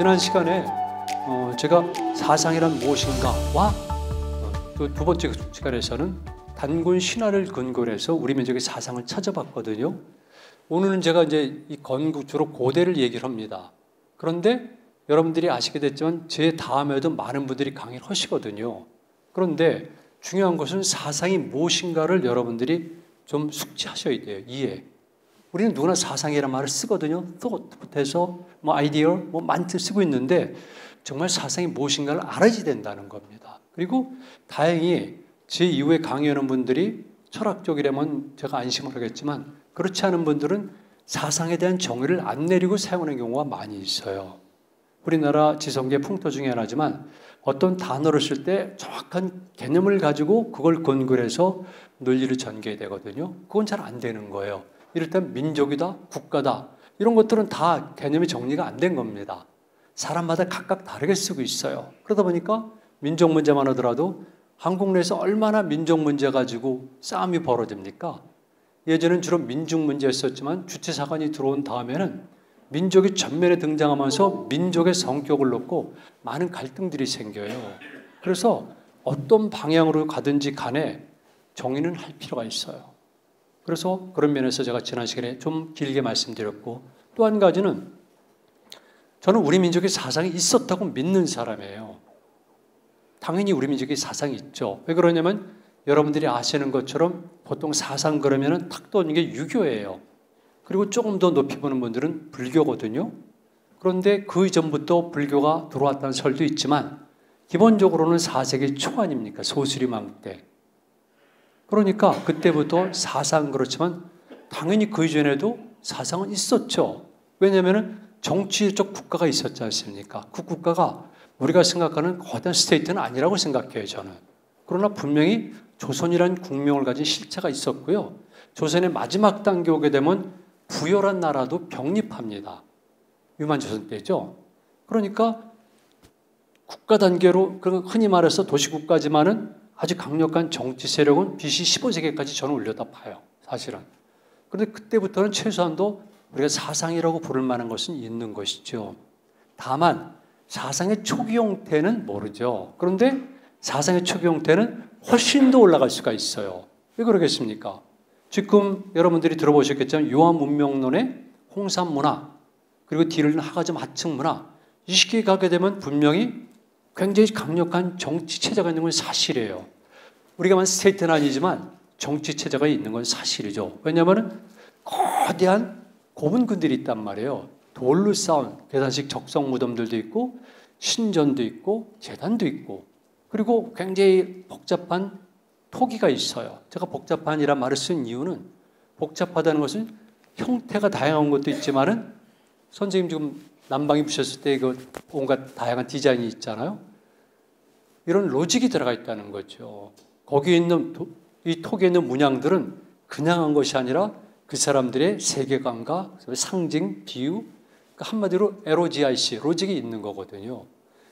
지난 시간에 어, 제가 사상이란 무엇인가와 어, 또두 번째 시간에서는 단군 신화를 근거로 해서 우리 민족의 사상을 찾아봤거든요. 오늘은 제가 이제 이 건국 주로 고대를 얘기를 합니다. 그런데 여러분들이 아시게 됐지만 제 다음에도 많은 분들이 강의를 하시거든요. 그런데 중요한 것은 사상이 무엇인가를 여러분들이 좀 숙지하셔야 돼요. 이해. 우리는 누구나 사상이라는 말을 쓰거든요. thought부터 뭐 아이디어 뭐 많이 쓰고 있는데 정말 사상이 무엇인가를 알아야 된다는 겁니다. 그리고 다행히 제 이후에 강의하는 분들이 철학적이라면 제가 안심을 하겠지만 그렇지 않은 분들은 사상에 대한 정의를 안 내리고 사용하는 경우가 많이 있어요. 우리나라 지성계 풍토 중에 하나지만 어떤 단어를 쓸 때 정확한 개념을 가지고 그걸 근거로 해서 논리를 전개해야 되거든요. 그건 잘 안 되는 거예요. 이를테면 민족이다, 국가다 이런 것들은 다 개념이 정리가 안 된 겁니다. 사람마다 각각 다르게 쓰고 있어요. 그러다 보니까 민족 문제만 하더라도 한국 내에서 얼마나 민족 문제 가지고 싸움이 벌어집니까? 예전엔 주로 민족 문제였었지만 주체사관이 들어온 다음에는 민족이 전면에 등장하면서 민족의 성격을 놓고 많은 갈등들이 생겨요. 그래서 어떤 방향으로 가든지 간에 정의는 할 필요가 있어요. 그래서 그런 면에서 제가 지난 시간에 좀 길게 말씀드렸고 또 한 가지는 저는 우리 민족의 사상이 있었다고 믿는 사람이에요. 당연히 우리 민족의 사상이 있죠. 왜 그러냐면 여러분들이 아시는 것처럼 보통 사상 그러면은 탁 떠오르는 게 유교예요. 그리고 조금 더 높이 보는 분들은 불교거든요. 그런데 그 이전부터 불교가 들어왔다는 설도 있지만 기본적으로는 4세기 초 아닙니까? 소수리망 때. 그러니까 그때부터 사상 그렇지만 당연히 그 이전에도 사상은 있었죠. 왜냐하면 정치적 국가가 있었지 않습니까? 그 국가가 우리가 생각하는 거대한 스테이트는 아니라고 생각해요, 저는. 그러나 분명히 조선이란 국명을 가진 실체가 있었고요. 조선의 마지막 단계 오게 되면 부열한 나라도 병립합니다. 유만조선 때죠. 그러니까 국가 단계로 흔히 말해서 도시국가지만은 아주 강력한 정치 세력은 BC 15세기까지 저는 올려다 봐요. 사실은. 그런데 그때부터는 최소한도 우리가 사상이라고 부를 만한 것은 있는 것이죠. 다만 사상의 초기 형태는 모르죠. 그런데 사상의 초기 형태는 훨씬 더 올라갈 수가 있어요. 왜 그러겠습니까? 지금 여러분들이 들어보셨겠지만 요한 문명론의 홍산 문화 그리고 뒤를 하가즘 하층 문화 이 시기에 가게 되면 분명히 굉장히 강력한 정치 체제가 있는 건 사실이에요. 우리가 스테이트는 아니지만 정치 체제가 있는 건 사실이죠. 왜냐하면 거대한 고분군들이 있단 말이에요. 돌로 쌓은 계산식 적성 무덤들도 있고 신전도 있고 재단도 있고 그리고 굉장히 복잡한 토기가 있어요. 제가 복잡한이란 말을 쓴 이유는 복잡하다는 것은 형태가 다양한 것도 있지만은 선생님 지금 난방이 부셨을 때 그 온갖 다양한 디자인이 있잖아요. 이런 로직이 들어가 있다는 거죠. 거기에 있는 이 톡에 있는 문양들은 그냥 한 것이 아니라 그 사람들의 세계관과 상징, 비유, 그러니까 한마디로 LOGIC, 로직이 있는 거거든요.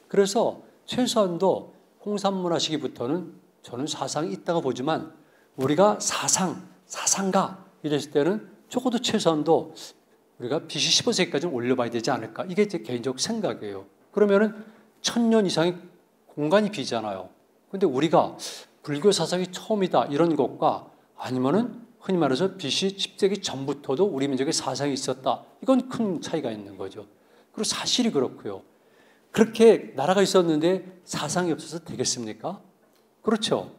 그래서 최소한도 홍산문화 시기부터는 저는 사상이 있다고 보지만 우리가 사상, 사상가 이랬을 때는 적어도 최소한도 우리가 BC 15세기까지 올려봐야 되지 않을까. 이게 제 개인적 생각이에요. 그러면은 천년 이상의 공간이 비잖아요. 근데 우리가 불교 사상이 처음이다 이런 것과 아니면은 흔히 말해서 BC 10세기 전부터도 우리 민족의 사상이 있었다. 이건 큰 차이가 있는 거죠. 그리고 사실이 그렇고요. 그렇게 나라가 있었는데 사상이 없어서 되겠습니까? 그렇죠.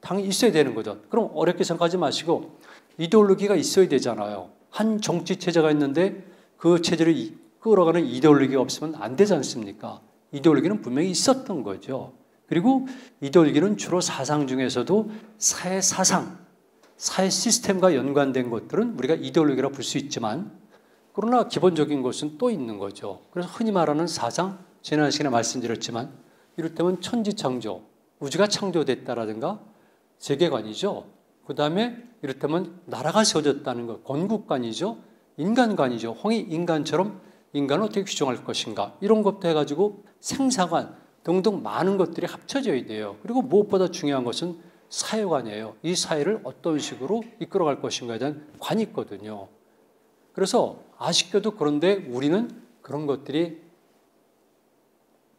당연히 있어야 되는 거죠. 그럼 어렵게 생각하지 마시고 이데올로기가 있어야 되잖아요. 한 정치 체제가 있는데 그 체제를 끌어가는 이데올로기가 없으면 안 되지 않습니까? 이데올로기는 분명히 있었던 거죠. 그리고 이데올로기는 주로 사상 중에서도 사회 사상, 사회 시스템과 연관된 것들은 우리가 이데올로기라고 볼수 있지만 그러나 기본적인 것은 또 있는 거죠. 그래서 흔히 말하는 사상, 지난 시간에 말씀드렸지만 이를테면 천지창조, 우주가 창조됐다라든가 세계관이죠. 그 다음에 이를테면 나라가 세워졌다는 것, 건국관이죠. 인간관이죠. 홍이 인간처럼 인간을 어떻게 규정할 것인가 이런 것도 해가지고 생사관 등등 많은 것들이 합쳐져야 돼요. 그리고 무엇보다 중요한 것은 사회관이에요. 이 사회를 어떤 식으로 이끌어갈 것인가에 대한 관이 있거든요. 그래서 아쉽게도 그런데 우리는 그런 것들이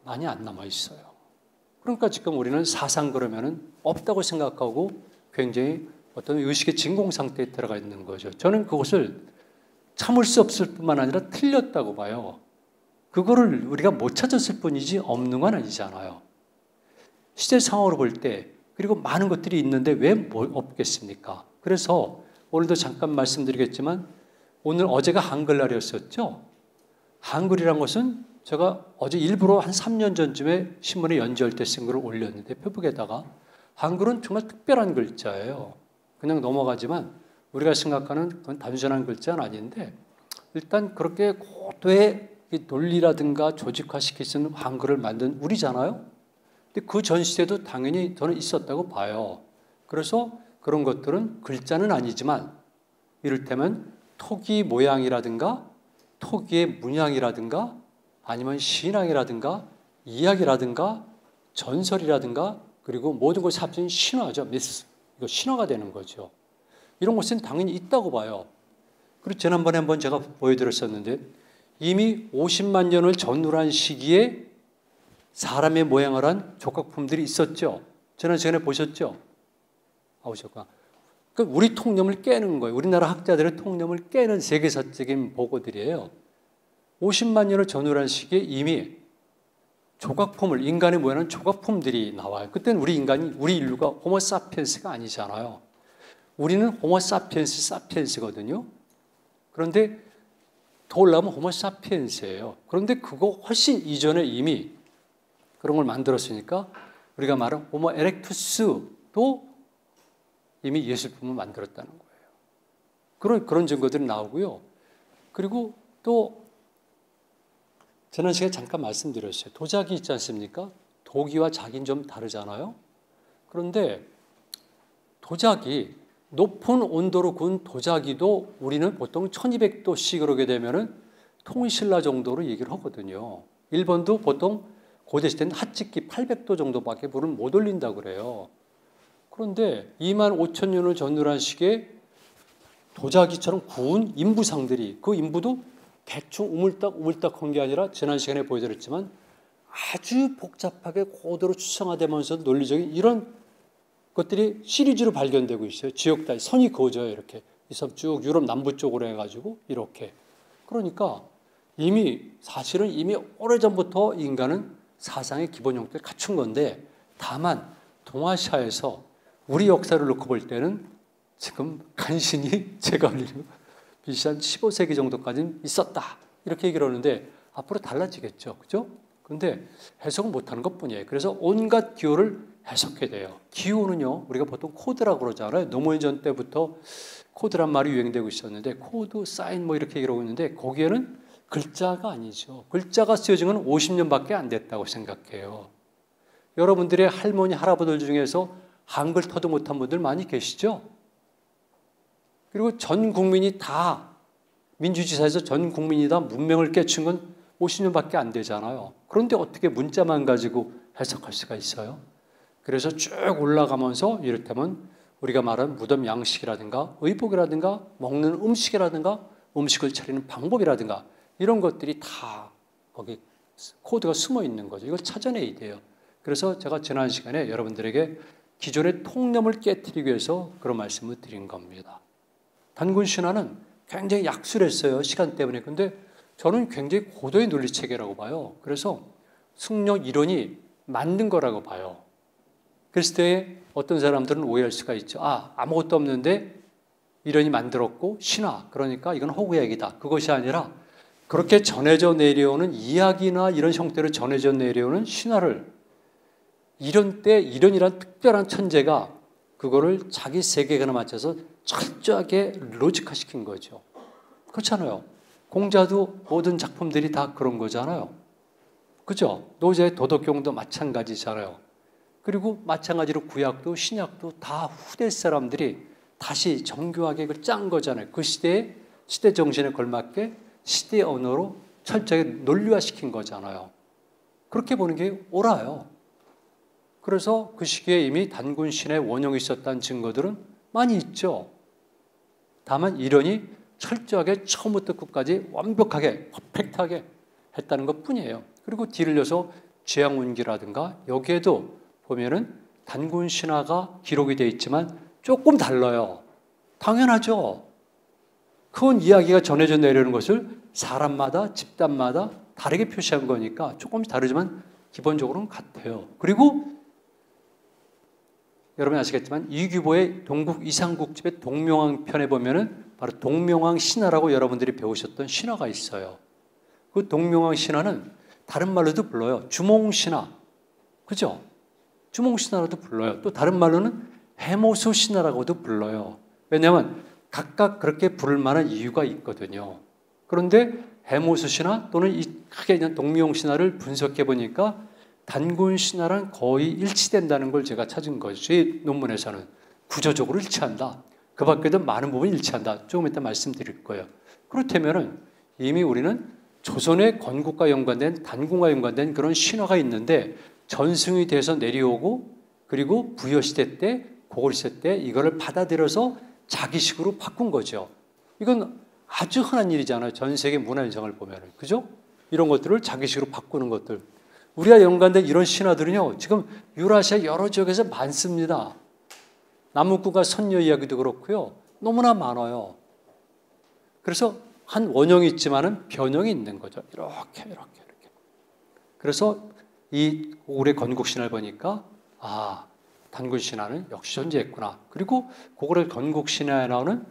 많이 안 남아 있어요. 그러니까 지금 우리는 사상 그러면은 없다고 생각하고 굉장히 어떤 의식의 진공 상태에 들어가 있는 거죠. 저는 그것을 참을 수 없을 뿐만 아니라 틀렸다고 봐요. 그거를 우리가 못 찾았을 뿐이지 없는 건 아니잖아요. 시대 상황으로 볼 때, 그리고 많은 것들이 있는데 왜 뭐 없겠습니까? 그래서 오늘도 잠깐 말씀드리겠지만, 오늘 어제가 한글날이었었죠? 한글이란 것은 제가 어제 일부러 한 3년 전쯤에 신문에 연재할 때 쓴 글을 올렸는데, 표북에다가 한글은 정말 특별한 글자예요. 그냥 넘어가지만 우리가 생각하는 그건 단순한 글자는 아닌데 일단 그렇게 고도의 논리라든가 조직화시킬 수 있는 한글을 만든 우리잖아요. 근데 그 전 시대도 당연히 저는 있었다고 봐요. 그래서 그런 것들은 글자는 아니지만 이를테면 토기 모양이라든가 토기의 문양이라든가 아니면 신앙이라든가 이야기라든가 전설이라든가 그리고 모든 것을 합친 신화죠. 미스. 이거 신화가 되는 거죠. 이런 것은 당연히 있다고 봐요. 그리고 지난번에 한번 제가 보여드렸었는데 이미 50만 년을 전후한 시기에 사람의 모양을 한 족각품들이 있었죠. 지난 시간에 보셨죠? 아, 보셨구나. 그 우리 통념을 깨는 거예요. 우리나라 학자들의 통념을 깨는 세계사적인 보고들이에요. 50만 년을 전후한 시기에 이미 조각품을 인간의 모양은 조각품들이 나와요. 그때는 우리 인간이 우리 인류가 호모 사피엔스가 아니잖아요. 우리는 호모 사피엔스 사피엔스거든요. 그런데 더 올라가면 호모 사피엔스예요. 그런데 그거 훨씬 이전에 이미 그런 걸 만들었으니까 우리가 말한 호모 에렉투스도 이미 예술품을 만들었다는 거예요. 그런 그런 증거들이 나오고요. 그리고 또 지난 시간에 잠깐 말씀드렸어요. 도자기 있지 않습니까? 도기와 자기는 좀 다르잖아요. 그런데 도자기, 높은 온도로 구운 도자기도 우리는 보통 1200도씨 그러게 되면은 통신라 정도로 얘기를 하거든요. 일본도 보통 고대 시대는 핫집기 800도 정도밖에 불을 못 올린다고 그래요. 그런데 2만 5천 년을 전후한 시기에 도자기처럼 구운 인부상들이 그 인부도 대충 우물딱 우물딱 한 게 아니라 지난 시간에 보여드렸지만 아주 복잡하게 고도로 추상화되면서 논리적인 이런 것들이 시리즈로 발견되고 있어요. 지역 따위 선이 그어져요. 이렇게 이섬 쭉 유럽 남부 쪽으로 해가지고 이렇게 그러니까 이미 사실은 이미 오래 전부터 인간은 사상의 기본 형태를 갖춘 건데 다만 동아시아에서 우리 역사를 놓고 볼 때는 지금 간신히 제가 올리는 BC 한 15세기 정도까지는 있었다. 이렇게 얘기를 하는데 앞으로 달라지겠죠. 그죠? 그런데 해석을 못하는 것 뿐이에요. 그래서 온갖 기호를 해석해야 돼요. 기호는요, 우리가 보통 코드라고 그러잖아요. 노무현 전 때부터 코드란 말이 유행되고 있었는데, 코드, 사인 뭐 이렇게 얘기하고 있는데, 거기에는 글자가 아니죠. 글자가 쓰여진 건 50년밖에 안 됐다고 생각해요. 여러분들의 할머니, 할아버지들 중에서 한글 터득 못한 분들 많이 계시죠? 그리고 전 국민이 다 민주지사에서 전 국민이 다 문명을 깨친 건 50년밖에 안 되잖아요. 그런데 어떻게 문자만 가지고 해석할 수가 있어요? 그래서 쭉 올라가면서 이를테면 우리가 말한 무덤 양식이라든가 의복이라든가 먹는 음식이라든가 음식을 차리는 방법이라든가 이런 것들이 다 거기 코드가 숨어 있는 거죠. 이걸 찾아내야 돼요. 그래서 제가 지난 시간에 여러분들에게 기존의 통념을 깨뜨리기 위해서 그런 말씀을 드린 겁니다. 단군 신화는 굉장히 약술했어요. 시간 때문에. 근데 저는 굉장히 고도의 논리 체계라고 봐요. 그래서 승력 이론이 만든 거라고 봐요. 그랬을 때 어떤 사람들은 오해할 수가 있죠. 아, 아무것도 없는데 이론이 만들었고 신화. 그러니까 이건 호구 얘기다. 그것이 아니라 그렇게 전해져 내려오는 이야기나 이런 형태로 전해져 내려오는 신화를 이런 때 이런이란 특별한 천재가 그거를 자기 세계관에 맞춰서 철저하게 로직화시킨 거죠. 그렇잖아요. 공자도 모든 작품들이 다 그런 거잖아요. 그죠? 노제의 도덕경도 마찬가지잖아요. 그리고 마찬가지로 구약도 신약도 다 후대 사람들이 다시 정교하게 그걸 짠 거잖아요. 그 시대의 시대 정신에 걸맞게 시대 언어로 철저하게 논리화시킨 거잖아요. 그렇게 보는 게 옳아요. 그래서 그 시기에 이미 단군 신의 원형이 있었다는 증거들은 많이 있죠. 다만 이론이 철저하게 처음부터 끝까지 완벽하게 퍼펙트하게 했다는 것 뿐이에요. 그리고 뒤를 이어서 재앙운기라든가 여기에도 보면은 단군 신화가 기록이 되어 있지만 조금 달라요. 당연하죠. 큰 이야기가 전해져 내려오는 것을 사람마다 집단마다 다르게 표시한 거니까 조금씩 다르지만 기본적으로는 같아요. 그리고 여러분 아시겠지만 이규보의 동국 이상국집의 동명왕 편에 보면은 바로 동명왕 신화라고 여러분들이 배우셨던 신화가 있어요. 그 동명왕 신화는 다른 말로도 불러요. 주몽 신화. 그죠? 주몽 신화라도 불러요. 또 다른 말로는 해모수 신화라고도 불러요. 왜냐하면 각각 그렇게 부를 만한 이유가 있거든요. 그런데 해모수 신화 또는 이 크게 동명 신화를 분석해 보니까 단군 신화랑 거의 일치된다는 걸 제가 찾은. 제 논문에서는 구조적으로 일치한다. 그 밖에도 많은 부분이 일치한다. 조금 이따 말씀드릴 거예요. 그렇다면은 이미 우리는 조선의 건국과 연관된 단군과 연관된 그런 신화가 있는데 전승이 돼서 내려오고 그리고 부여 시대 때 고구려시대 때 이거를 받아들여서 자기식으로 바꾼 거죠. 이건 아주 흔한 일이잖아요. 전 세계 문화현상을 보면은. 그죠? 이런 것들을 자기식으로 바꾸는 것들. 우리가 연관된 이런 신화들은요, 지금 유라시아 여러 지역에서 많습니다. 나무꾼과 선녀 이야기도 그렇고요. 너무나 많아요. 그래서 한 원형이 있지만은 변형이 있는 거죠. 이렇게, 이렇게, 이렇게. 그래서 이 올해 건국 신화를 보니까, 아, 단군 신화는 역시 존재했구나. 그리고 고구려 건국 신화에 나오는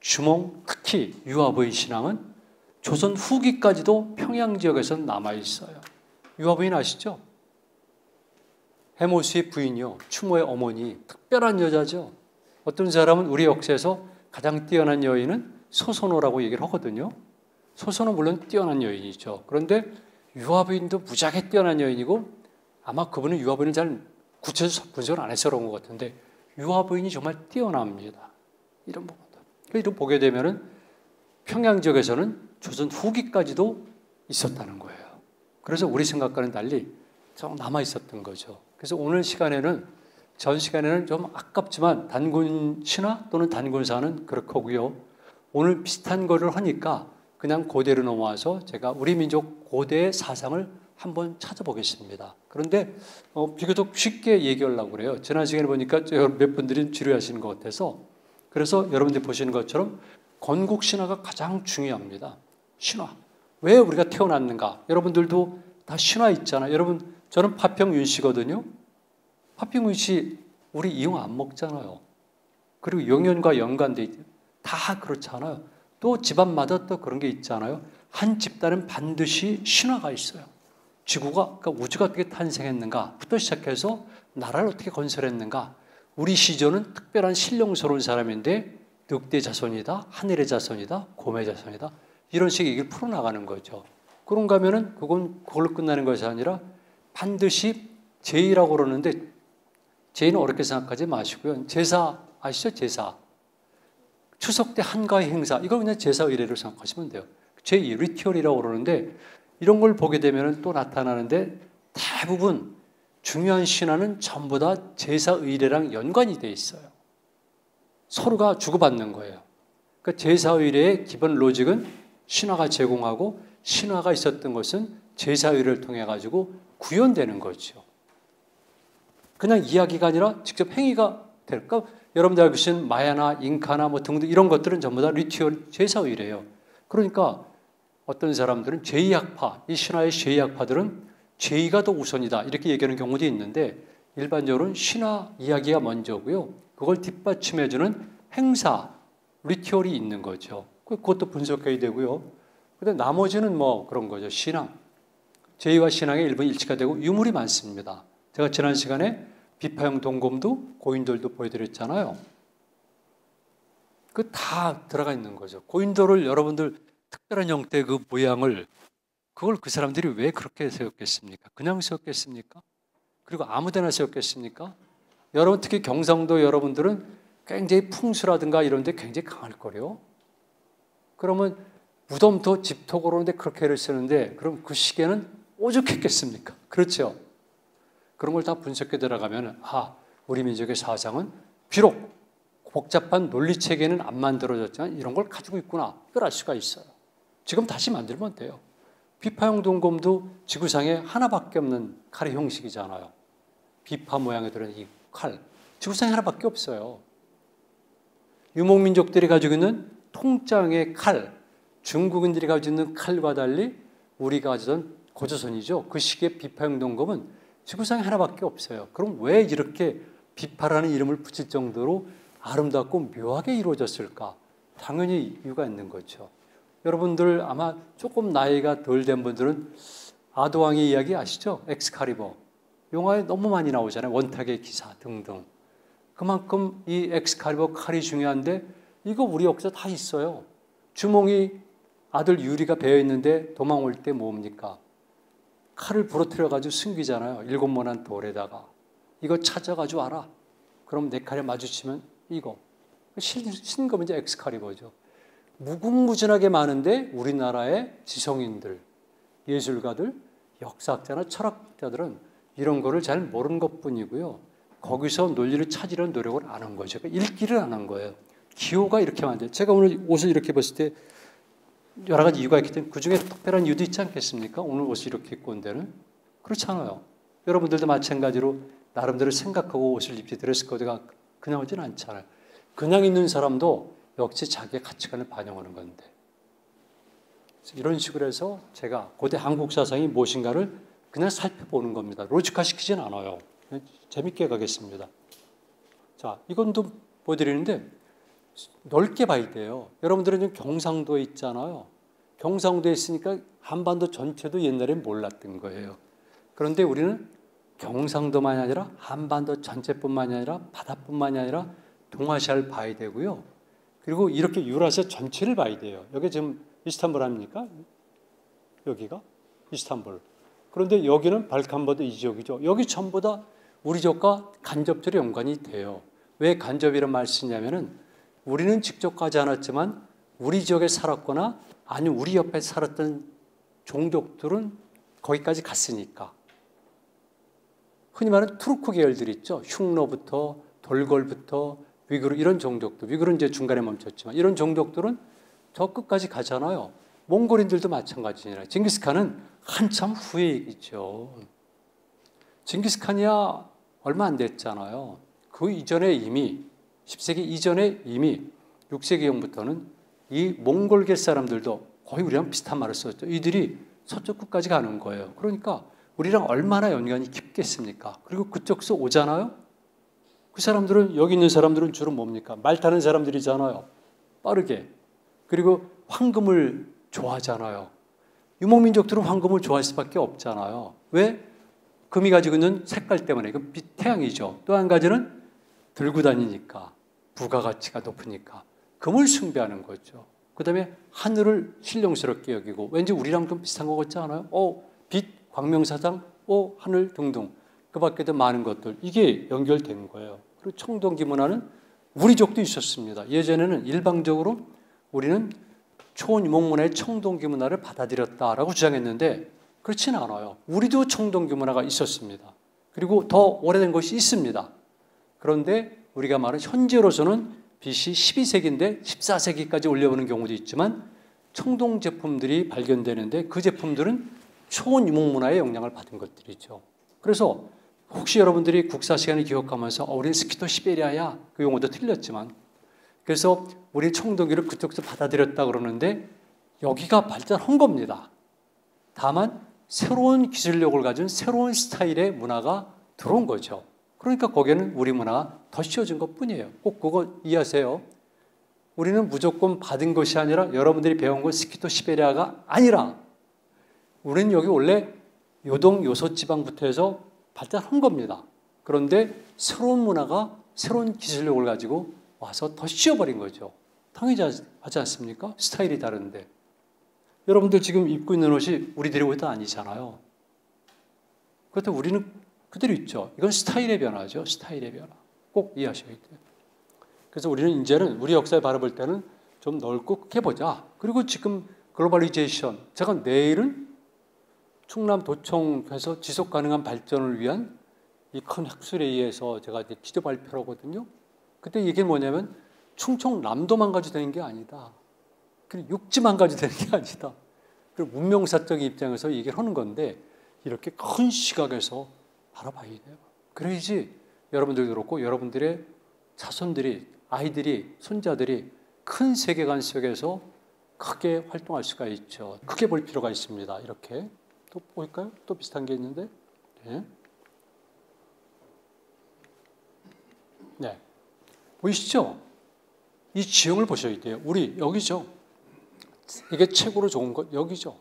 주몽, 특히 유아부인 신앙은 조선 후기까지도 평양 지역에서 남아 있어요. 유아 부인 아시죠? 해모수의 부인이요. 추모의 어머니. 특별한 여자죠. 어떤 사람은 우리 역사에서 가장 뛰어난 여인은 소선호라고 얘기를 하거든요. 소선호 물론 뛰어난 여인이죠. 그런데 유아 부인도 무지하게 뛰어난 여인이고 아마 그분은 유아 부인을 잘 구체적 분석을 안 해서 그런 것 같은데 유아 부인이 정말 뛰어납니다. 이런 부분들. 이런 보게 되면은 평양 지역에서는 조선 후기까지도 있었다는 거예요. 그래서 우리 생각과는 달리 좀 남아 있었던 거죠. 그래서 오늘 시간에는 전 시간에는 좀 아깝지만 단군 신화 또는 단군사는 그렇고요. 오늘 비슷한 거를 하니까 그냥 고대로 넘어와서 제가 우리 민족 고대의 사상을 한번 찾아보겠습니다. 그런데 어, 비교적 쉽게 얘기하려고 그래요. 지난 시간에 보니까 몇 분들이 지루하시는 것 같아서 그래서 여러분들이 보시는 것처럼 건국 신화가 가장 중요합니다. 신화. 왜 우리가 태어났는가? 여러분들도 다 신화 있잖아요. 여러분, 저는 파평윤 씨거든요. 파평윤 씨, 우리 이용 안 먹잖아요. 그리고 영연과 연관돼 다 그렇잖아요. 또 집안마다 또 그런 게 있잖아요. 한 집단은 반드시 신화가 있어요. 지구가, 그러니까 우주가 어떻게 탄생했는가부터 시작해서 나라를 어떻게 건설했는가. 우리 시조는 특별한 신령스러운 사람인데 늑대 자손이다, 하늘의 자손이다, 곰의 자손이다. 이런 식의 얘기를 풀어나가는 거죠. 그런가 하면은 그건 그걸로 끝나는 것이 아니라 반드시 제의라고 그러는데 제의는 어렵게 생각하지 마시고요. 제사 아시죠? 제사. 추석 때 한가위 행사 이걸 그냥 제사 의례로 생각하시면 돼요. 제의, ritual이라고 그러는데 이런 걸 보게 되면 또 나타나는데 대부분 중요한 신화는 전부 다 제사 의례랑 연관이 돼 있어요. 서로가 주고받는 거예요. 그러니까 제사 의례의 기본 로직은 신화가 제공하고 신화가 있었던 것은 제사 의례를 통해 가지고 구현되는 거죠. 그냥 이야기가 아니라 직접 행위가 될까? 여러분들 알고 계신 마야나 잉카나 뭐 등등 이런 것들은 전부 다 리튜얼 제사의래요. 그러니까 어떤 사람들은 제의학파, 이 신화의 제의학파들은 제의가 더 우선이다 이렇게 얘기하는 경우도 있는데 일반적으로는 신화 이야기가 먼저고요. 그걸 뒷받침해주는 행사, 리튜얼이 있는 거죠. 그, 그것도 분석해야 되고요. 근데 나머지는 뭐 그런 거죠. 신앙. 제의와 신앙의 일본 일치가 되고 유물이 많습니다. 제가 지난 시간에 비파형 동검도 고인돌도 보여드렸잖아요. 그 다 들어가 있는 거죠. 고인돌을 여러분들 특별한 형태의 그 모양을 그걸 그 사람들이 왜 그렇게 세웠겠습니까? 그냥 세웠겠습니까? 그리고 아무데나 세웠겠습니까? 여러분 특히 경상도 여러분들은 굉장히 풍수라든가 이런 데 굉장히 강할 거래요. 그러면 무덤도 집토고로는데 그렇게를 쓰는데 그럼 그 시계는 오죽했겠습니까? 그렇죠? 그런 걸 다 분석해 들어가면 아 우리 민족의 사상은 비록 복잡한 논리 체계는 안 만들어졌지만 이런 걸 가지고 있구나 이걸 알 수가 있어요. 지금 다시 만들면 돼요. 비파형 동검도 지구상에 하나밖에 없는 칼의 형식이잖아요. 비파 모양에 들은 이 칼. 지구상에 하나밖에 없어요. 유목민족들이 가지고 있는 통장의 칼, 중국인들이 가지고 있는 칼과 달리 우리가 가지던 고조선이죠. 그 시기의 비파형 동검은 지구상에 하나밖에 없어요. 그럼 왜 이렇게 비파라는 이름을 붙일 정도로 아름답고 묘하게 이루어졌을까? 당연히 이유가 있는 거죠. 여러분들 아마 조금 나이가 덜 된 분들은 아도왕의 이야기 아시죠? 엑스카리버. 영화에 너무 많이 나오잖아요. 원탁의 기사 등등. 그만큼 이 엑스카리버 칼이 중요한데 이거 우리 역사 다 있어요. 주몽이 아들 유리가 배어 있는데 도망 올 때 뭡니까? 칼을 부러뜨려 가지고 숨기잖아요. 일곱 모난 돌에다가 이거 찾아가지고 와라. 그럼 내 칼에 마주치면 이거 신, 거면 이제 엑스카리버죠. 무궁무진하게 많은데 우리나라의 지성인들, 예술가들, 역사학자나 철학자들은 이런 거를 잘 모르는 것뿐이고요. 거기서 논리를 찾으려는 노력을 안 한 거죠. 그러니까 읽기를 안 한 거예요. 기호가 이렇게 만들. 제가 오늘 옷을 이렇게 봤을 때 여러 가지 이유가 있기 때문에 그 중에 특별한 이유도 있지 않겠습니까? 오늘 옷을 이렇게 입고 온 데는 그렇잖아요. 여러분들도 마찬가지로 나름대로 생각하고 옷을 입지 드레스 코드가 그냥 오진 않잖아요. 그냥 있는 사람도 역시 자기의 가치관을 반영하는 건데. 이런 식으로 해서 제가 고대 한국 사상이 무엇인가를 그냥 살펴보는 겁니다. 로직화 시키진 않아요. 재밌게 가겠습니다. 자, 이건 또 보여드리는데 넓게 봐야 돼요. 여러분들은 경상도에 있잖아요. 경상도에 있으니까 한반도 전체도 옛날에 몰랐던 거예요. 그런데 우리는 경상도만이 아니라 한반도 전체뿐만이 아니라 바다뿐만이 아니라 동아시아를 봐야 되고요. 그리고 이렇게 유라시아 전체를 봐야 돼요. 여기 지금 이스탄불 아닙니까? 여기가 이스탄불. 그런데 여기는 발칸버드 이 지역이죠. 여기 전부 다 우리 지역과 간접적으로 연관이 돼요. 왜 간접이란 말 쓰냐면은 우리는 직접 가지 않았지만 우리 지역에 살았거나 아니면 우리 옆에 살았던 종족들은 거기까지 갔으니까. 흔히 말하는 투르크 계열들 있죠. 흉노부터 돌골부터 위그르 이런 종족들. 위그르는 이제 중간에 멈췄지만 이런 종족들은 저 끝까지 가잖아요. 몽골인들도 마찬가지니라. 징기스칸은 한참 후에 얘기죠. 징기스칸이야 얼마 안 됐잖아요. 그 이전에 이미 10세기 이전에 이미 6세기경부터는 이 몽골계 사람들도 거의 우리랑 비슷한 말을 썼죠. 이들이 서쪽 끝까지 가는 거예요. 그러니까 우리랑 얼마나 연관이 깊겠습니까? 그리고 그쪽에서 오잖아요. 그 사람들은 여기 있는 사람들은 주로 뭡니까? 말 타는 사람들이잖아요. 빠르게. 그리고 황금을 좋아하잖아요. 유목민족들은 황금을 좋아할 수밖에 없잖아요. 왜? 금이 가지고 있는 색깔 때문에. 그 태양이죠. 또 한 가지는 들고 다니니까. 부가가치가 높으니까. 금을 숭배하는 거죠. 그 다음에 하늘을 신령스럽게 여기고 왠지 우리랑 좀 비슷한 것 같지 않아요? 어, 빛, 광명사상, 어, 하늘 등등. 그 밖에도 많은 것들. 이게 연결된 거예요. 그리고 청동기 문화는 우리족도 있었습니다. 예전에는 일방적으로 우리는 초원유목 문화의 청동기 문화를 받아들였다라고 주장했는데 그렇지는 않아요. 우리도 청동기 문화가 있었습니다. 그리고 더 오래된 것이 있습니다. 그런데 우리가 말하는 현재로서는 BC 12세기인데 14세기까지 올려보는 경우도 있지만 청동 제품들이 발견되는데 그 제품들은 초원 유목문화의 영향을 받은 것들이죠. 그래서 혹시 여러분들이 국사 시간을 기억하면서 어, 우리는 스키토 시베리아야 그 용어도 틀렸지만 그래서 우리 청동기를 그쪽에서 받아들였다 그러는데 여기가 발전한 겁니다. 다만 새로운 기술력을 가진 새로운 스타일의 문화가 들어온 거죠. 그러니까 거기에는 우리 문화가 더 씌워진 것 뿐이에요. 꼭 그거 이해하세요. 우리는 무조건 받은 것이 아니라 여러분들이 배운 건 스키토 시베리아가 아니라 우리는 여기 원래 요동 요소 지방부터 해서 발달한 겁니다. 그런데 새로운 문화가 새로운 기술력을 가지고 와서 더 씌워버린 거죠. 당연하지 않습니까? 스타일이 다른데. 여러분들 지금 입고 있는 옷이 우리들의 옷도 아니잖아요. 그렇다고 우리는 그대로 있죠. 이건 스타일의 변화죠. 스타일의 변화. 꼭 이해하셔야 돼요. 그래서 우리는 이제는 우리 역사에 바라볼 때는 좀 넓고 크게 보자. 그리고 지금 globalization. 제가 내일은 충남 도청에서 지속 가능한 발전을 위한 이 큰 학술회의에서 제가 이제 기조 발표를 하거든요. 그때 이게 뭐냐면 충청남도만 가지고 되는 게 아니다. 그리고 육지만 가지고 되는 게 아니다. 그리고 문명사적 인 입장에서 얘기를 하는 건데 이렇게 큰 시각에서 바라봐야 돼요. 그래야지 여러분들도 그렇고 여러분들의 자손들이 아이들이 손자들이 큰 세계관 속에서 크게 활동할 수가 있죠. 크게 볼 필요가 있습니다. 이렇게 또 보일까요? 또 비슷한 게 있는데, 네. 네. 보이시죠? 이 지형을 보셔야 돼요. 우리 여기죠. 이게 최고로 좋은 것 여기죠.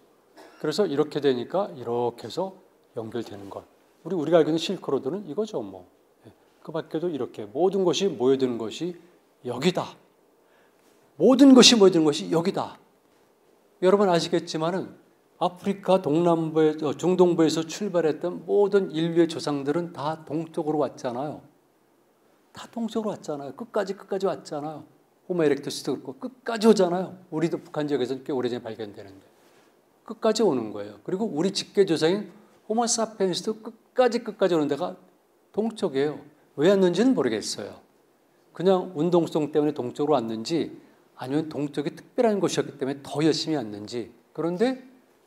그래서 이렇게 되니까 이렇게 해서 연결되는 것. 우리 우리가 알고 있는 실크로드는 이거죠, 뭐. 예. 그 밖에도 이렇게 모든 것이 모여드는 것이 여기다. 모든 것이 모여드는 것이 여기다. 여러분 아시겠지만은 아프리카 동남부에 어, 중동부에서 출발했던 모든 인류의 조상들은 다 동쪽으로 왔잖아요. 다 동쪽으로 왔잖아요. 끝까지 끝까지 왔잖아요. 호모 에렉투스도 그렇고 끝까지 오잖아요. 우리도 북한 지역에서 꽤 오래전에 발견되는데 끝까지 오는 거예요. 그리고 우리 직계 조상인 호모 사피엔스도 끝까지 끝까지 오는 데가 동쪽이에요. 왜 왔는지는 모르겠어요. 그냥 운동성 때문에 동쪽으로 왔는지 아니면 동쪽이 특별한 곳이었기 때문에 더 열심히 왔는지 그런데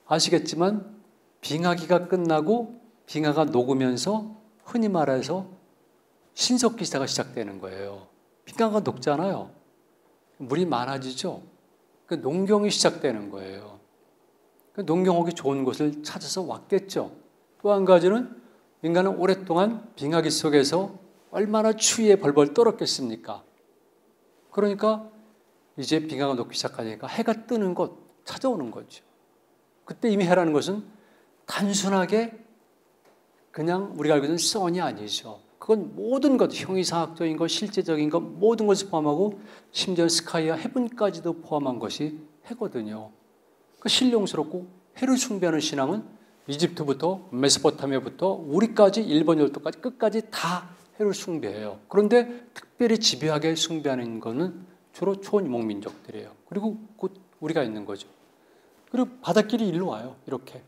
아시겠지만 빙하기가 끝나고 빙하가 녹으면서 흔히 말해서 신석 기사가 시작되는 거예요. 빙하가 녹잖아요. 물이 많아지죠. 그 농경이 시작되는 거예요. 그 농경하기 좋은 곳을 찾아서 왔겠죠. 또 한 가지는 인간은 오랫동안 빙하기 속에서 얼마나 추위에 벌벌 떨었겠습니까? 그러니까 이제 빙하가 녹기 시작하니까 해가 뜨는 곳 찾아오는 거죠. 그때 이미 해라는 것은 단순하게 그냥 우리가 알고 있는 선이 아니죠. 그건 모든 것, 형이상학적인 것, 실제적인 것, 모든 것을 포함하고 심지어 스카이와 해분까지도 포함한 것이 해거든요. 그 신령스럽고 해를 숭배하는 신앙은 이집트부터 메소포타미아부터 우리까지 일본 열도까지 끝까지 다 해를 숭배해요. 그런데 특별히 집요하게 숭배하는 것은 주로 초원이목민족들이에요. 그리고 곧 우리가 있는 거죠. 그리고 바닷길이 일로 와요. 이렇게.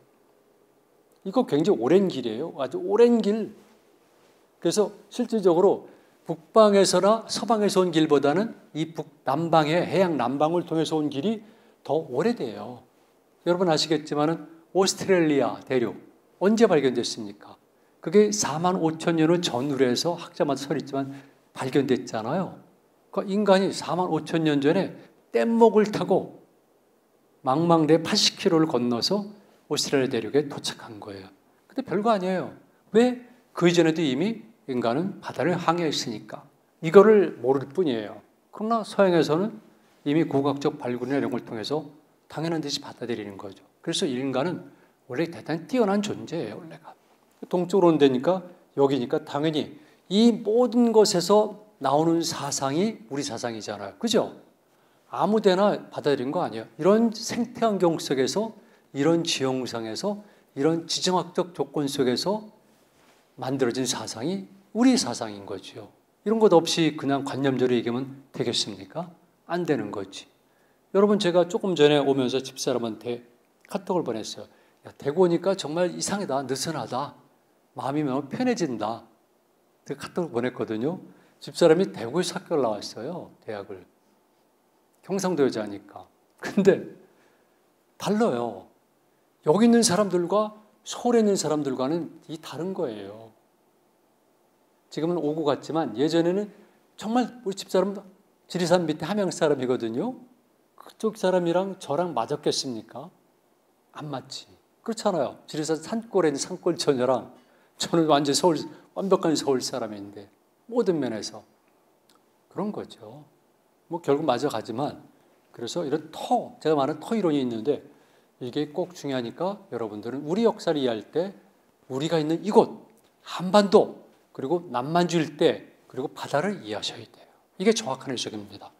이거 굉장히 오랜 길이에요. 아주 오랜 길. 그래서 실질적으로 북방에서나 서방에서 온 길보다는 이 북남방의 해양 남방을 통해서 온 길이 더 오래돼요. 여러분 아시겠지만은 오스트레일리아 대륙 언제 발견됐습니까? 그게 4만 5천 년을 전후로 해서 학자마다 설 있지만 발견됐잖아요. 그 인간이 4만 5천 년 전에 뗏목을 타고 망망대 80km를 건너서 오스트레일리아 대륙에 도착한 거예요. 근데 별거 아니에요. 왜? 그 이전에도 이미 인간은 바다를 항해했으니까. 이거를 모를 뿐이에요. 그러나 서양에서는 이미 고각적 발굴이나 이런 걸 통해서 당연한 듯이 받아들이는 거죠. 그래서 인간은 원래 대단히 뛰어난 존재예요, 원래가. 동쪽으로 온다니까 여기니까 당연히 이 모든 것에서 나오는 사상이 우리 사상이잖아요. 그죠? 아무 데나 받아들인 거 아니에요. 이런 생태 환경 속에서 이런 지형상에서 이런 지정학적 조건 속에서 만들어진 사상이 우리 사상인 거죠. 이런 것 없이 그냥 관념적으로 얘기하면 되겠습니까? 안 되는 거지. 여러분 제가 조금 전에 오면서 집사람한테 카톡을 보냈어요. 야, 대구 오니까 정말 이상하다, 느슨하다. 마음이 너무 편해진다. 그 카톡을 보냈거든요. 집사람이 대구에서 학교를 나왔어요. 대학을. 경상도 여자니까. 근데 달라요. 여기 있는 사람들과 서울에 있는 사람들과는 이 다른 거예요. 지금은 오고 갔지만 예전에는 정말 우리 집사람 지리산 밑에 함양 사람이거든요. 그쪽 사람이랑 저랑 맞았겠습니까? 안 맞지. 그렇잖아요. 지리산 산골에 있는 산골 처녀랑 저는 완전 서울, 완벽한 서울 사람인데 모든 면에서 그런 거죠. 뭐 결국 맞아가지만 그래서 이런 터, 제가 말하는 터 이론이 있는데 이게 꼭 중요하니까 여러분들은 우리 역사를 이해할 때 우리가 있는 이곳, 한반도, 그리고 남만주일 때, 그리고 바다를 이해하셔야 돼요. 이게 정확한 해석입니다.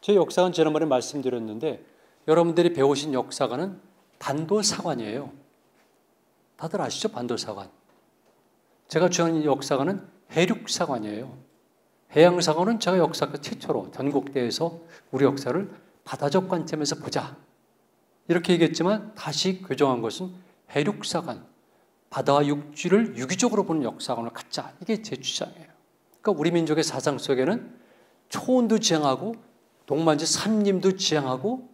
제 역사관 지난번에 말씀드렸는데 여러분들이 배우신 역사관은 반도사관이에요. 다들 아시죠? 반도사관. 제가 주한 역사관은 해륙사관이에요. 해양사관은 제가 역사가 최초로 전국대에서 우리 역사를 바다적 관점에서 보자. 이렇게 얘기했지만 다시 교정한 것은 해륙사관, 바다와 육지를 유기적으로 보는 역사관을 갖자. 이게 제 주장이에요. 그러니까 우리 민족의 사상 속에는 초원도 지향하고 동반지 산림도 지향하고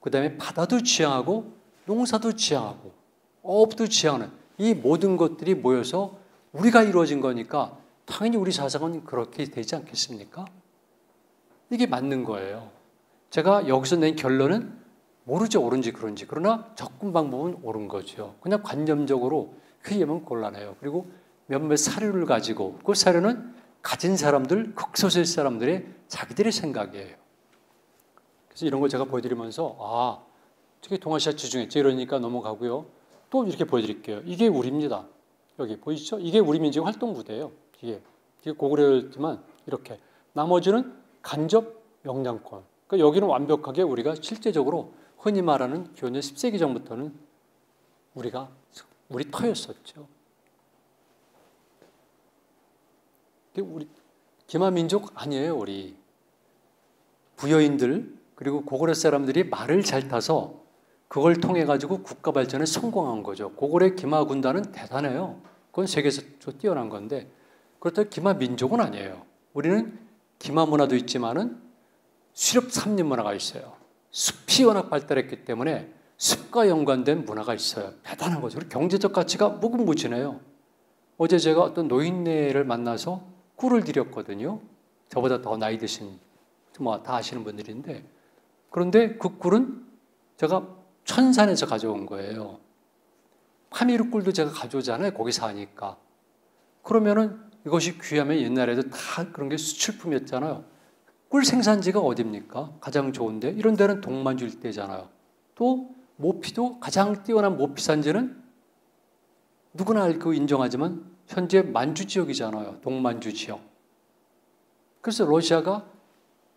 그 다음에 바다도 지향하고 농사도 지향하고 어업도 지향하는 이 모든 것들이 모여서 우리가 이루어진 거니까 당연히 우리 사상은 그렇게 되지 않겠습니까? 이게 맞는 거예요. 제가 여기서 낸 결론은 모르죠. 옳은지 그런지. 그러나 접근 방법은 옳은 거죠. 그냥 관념적으로 그얘면 곤란해요. 그리고 몇몇 사료를 가지고 그 사료는 가진 사람들, 극소수의 사람들의 자기들의 생각이에요. 그래서 이런 걸 제가 보여드리면서 아, 저게 동아시아 지중해 이러니까 넘어가고요. 또 이렇게 보여드릴게요. 이게 우리입니다. 여기 보이시죠? 이게 우리 민족 활동 부대예요. 이게 이게 고구려였지만 이렇게 나머지는 간접 영향권. 그러니까 여기는 완벽하게 우리가 실제적으로 흔히 말하는 교년 10세기 전부터는 우리가 우리 터였었죠. 우리 기마 민족 아니에요, 우리. 부여인들 그리고 고구려 사람들이 말을 잘 타서 그걸 통해 가지고 국가 발전에 성공한 거죠. 고구려 기마 군단은 대단해요. 그건 세계에서 뛰어난 건데 그렇다고 기마 민족은 아니에요. 우리는 기마 문화도 있지만은 수렵 삼림 문화가 있어요. 숲이 워낙 발달했기 때문에 숲과 연관된 문화가 있어요. 대단한 거죠. 경제적 가치가 무궁무진해요. 어제 제가 어떤 노인네를 만나서 꿀을 드렸거든요. 저보다 더 나이 드신 뭐 다 아시는 분들인데 그런데 그 꿀은 제가 천산에서 가져온 거예요. 파미르 꿀도 제가 가져오잖아요. 거기 사니까. 그러면은 이것이 귀하면 옛날에도 다 그런 게 수출품이었잖아요. 꿀 생산지가 어딥니까? 가장 좋은데 이런 데는 동만주 일대잖아요. 또 모피도 가장 뛰어난 모피 산지는 누구나 알고 인정하지만 현재 만주 지역이잖아요. 동만주 지역. 그래서 러시아가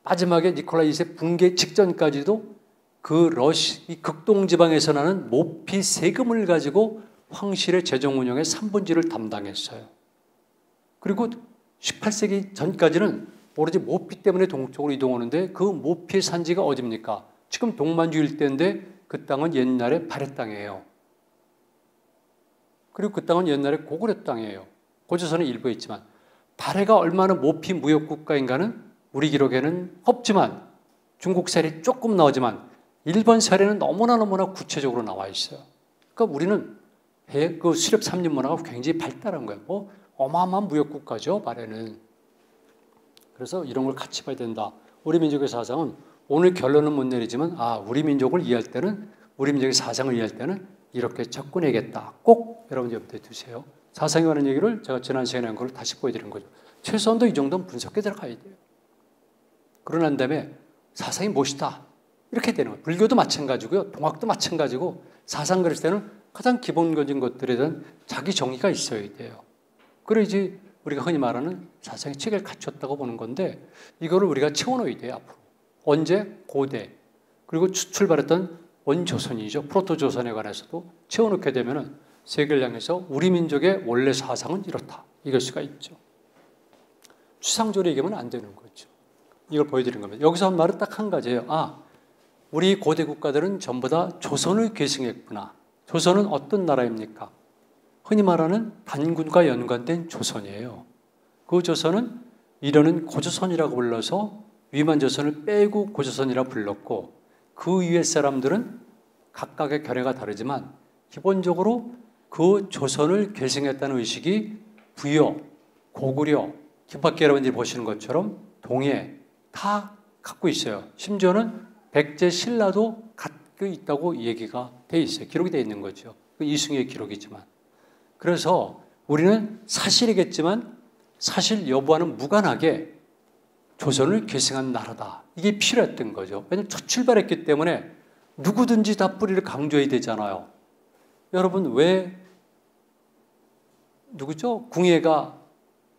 마지막에 니콜라 2세 붕괴 직전까지도 그 러시 이 극동 지방에서 나는 모피 세금을 가지고 황실의 재정 운영의 3분지를 담당했어요. 그리고 18세기 전까지는 오로지 모피 때문에 동쪽으로 이동하는데 그 모피의 산지가 어디입니까? 지금 동만주 일대인데 그 땅은 옛날에 발해 땅이에요. 그리고 그 땅은 옛날에 고구려 땅이에요. 고조선은 일부 있지만 발해가 얼마나 모피 무역 국가인가는 우리 기록에는 없지만 중국 사례 조금 나오지만 일본 사례는 너무나 너무나 구체적으로 나와 있어요. 그러니까 우리는 그 수렵 삼림 문화가 굉장히 발달한 거예요. 뭐 어마어마한 무역 국가죠, 발해는. 그래서 이런 걸 같이 봐야 된다. 우리 민족의 사상은 오늘 결론은 못 내리지만 아 우리 민족을 이해할 때는 우리 민족의 사상을 이해할 때는 이렇게 접근해야겠다. 꼭 여러분 옆에 두세요. 사상에 관한 얘기를 제가 지난 시간에 한 걸 다시 보여드린 거죠. 최소한도 이 정도는 분석해 들어가야 돼요. 그러고 난 다음에 사상이 무엇이다. 이렇게 되는 거예요. 불교도 마찬가지고요. 동학도 마찬가지고 사상 때는 가장 기본적인 것들에 대한 자기 정의가 있어야 돼요. 그래야지 우리가 흔히 말하는 사상의 체계를 갖췄다고 보는 건데 이거를 우리가 채워넣어야 돼요 앞으로. 언제? 고대. 그리고 출발했던 원조선이죠. 프로토조선에 관해서도 채워넣게 되면 세계를 향해서 우리 민족의 원래 사상은 이렇다. 이럴 수가 있죠. 추상적으로 얘기하면 안 되는 거죠. 이걸 보여드린 겁니다. 여기서 한 말은 딱 한 가지예요. 아, 우리 고대 국가들은 전부 다 조선을 계승했구나. 조선은 어떤 나라입니까? 흔히 말하는 단군과 연관된 조선이에요. 그 조선은 이러는 고조선이라고 불러서 위만 조선을 빼고 고조선이라 불렀고 그 위에 사람들은 각각의 결례가 다르지만 기본적으로 그 조선을 계승했다는 의식이 부여, 고구려, 김밖에 여러분들이 보시는 것처럼 동해 다 갖고 있어요. 심지어는 백제 신라도 갖고 있다고 얘기가 돼 있어요. 기록이 돼 있는 거죠. 그 이승의 기록이지만. 그래서 우리는 사실이겠지만 사실 여부와는 무관하게 조선을 계승한 나라다. 이게 필요했던 거죠. 왜냐하면 첫 출발했기 때문에 누구든지 다 뿌리를 강조해야 되잖아요. 여러분 왜 누구죠? 궁예가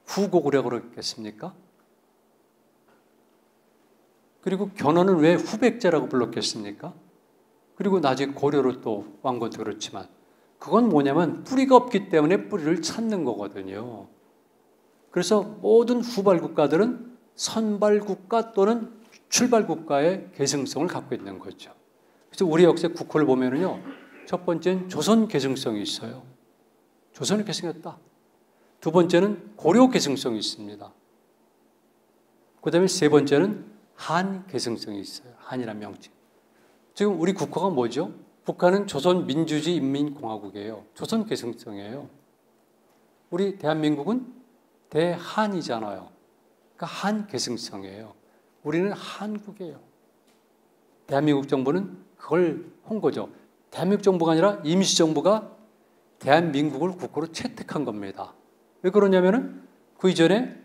후고구려고 그랬겠습니까? 그리고 견훤은 왜 후백제라고 불렀겠습니까? 그리고 나중에 고려로 또 왕건도 그렇지만 그건 뭐냐면 뿌리가 없기 때문에 뿌리를 찾는 거거든요. 그래서 모든 후발 국가들은 선발 국가 또는 출발 국가의 계승성을 갖고 있는 거죠. 그래서 우리 역사 국호를 보면은요, 첫 번째는 조선 계승성이 있어요. 조선을 계승했다. 두 번째는 고려 계승성이 있습니다. 그 다음에 세 번째는 한 계승성이 있어요. 한이란 명칭. 지금 우리 국호가 뭐죠? 북한은 조선 민주주의 인민공화국이에요. 조선 개성성이에요. 우리 대한민국은 대한이잖아요. 그러니까 한 개성성이에요. 우리는 한국이에요. 대한민국 정부는 그걸 한 거죠. 대한민국 정부가 아니라 임시정부가 대한민국을 국고로 채택한 겁니다. 왜 그러냐면은 그 이전에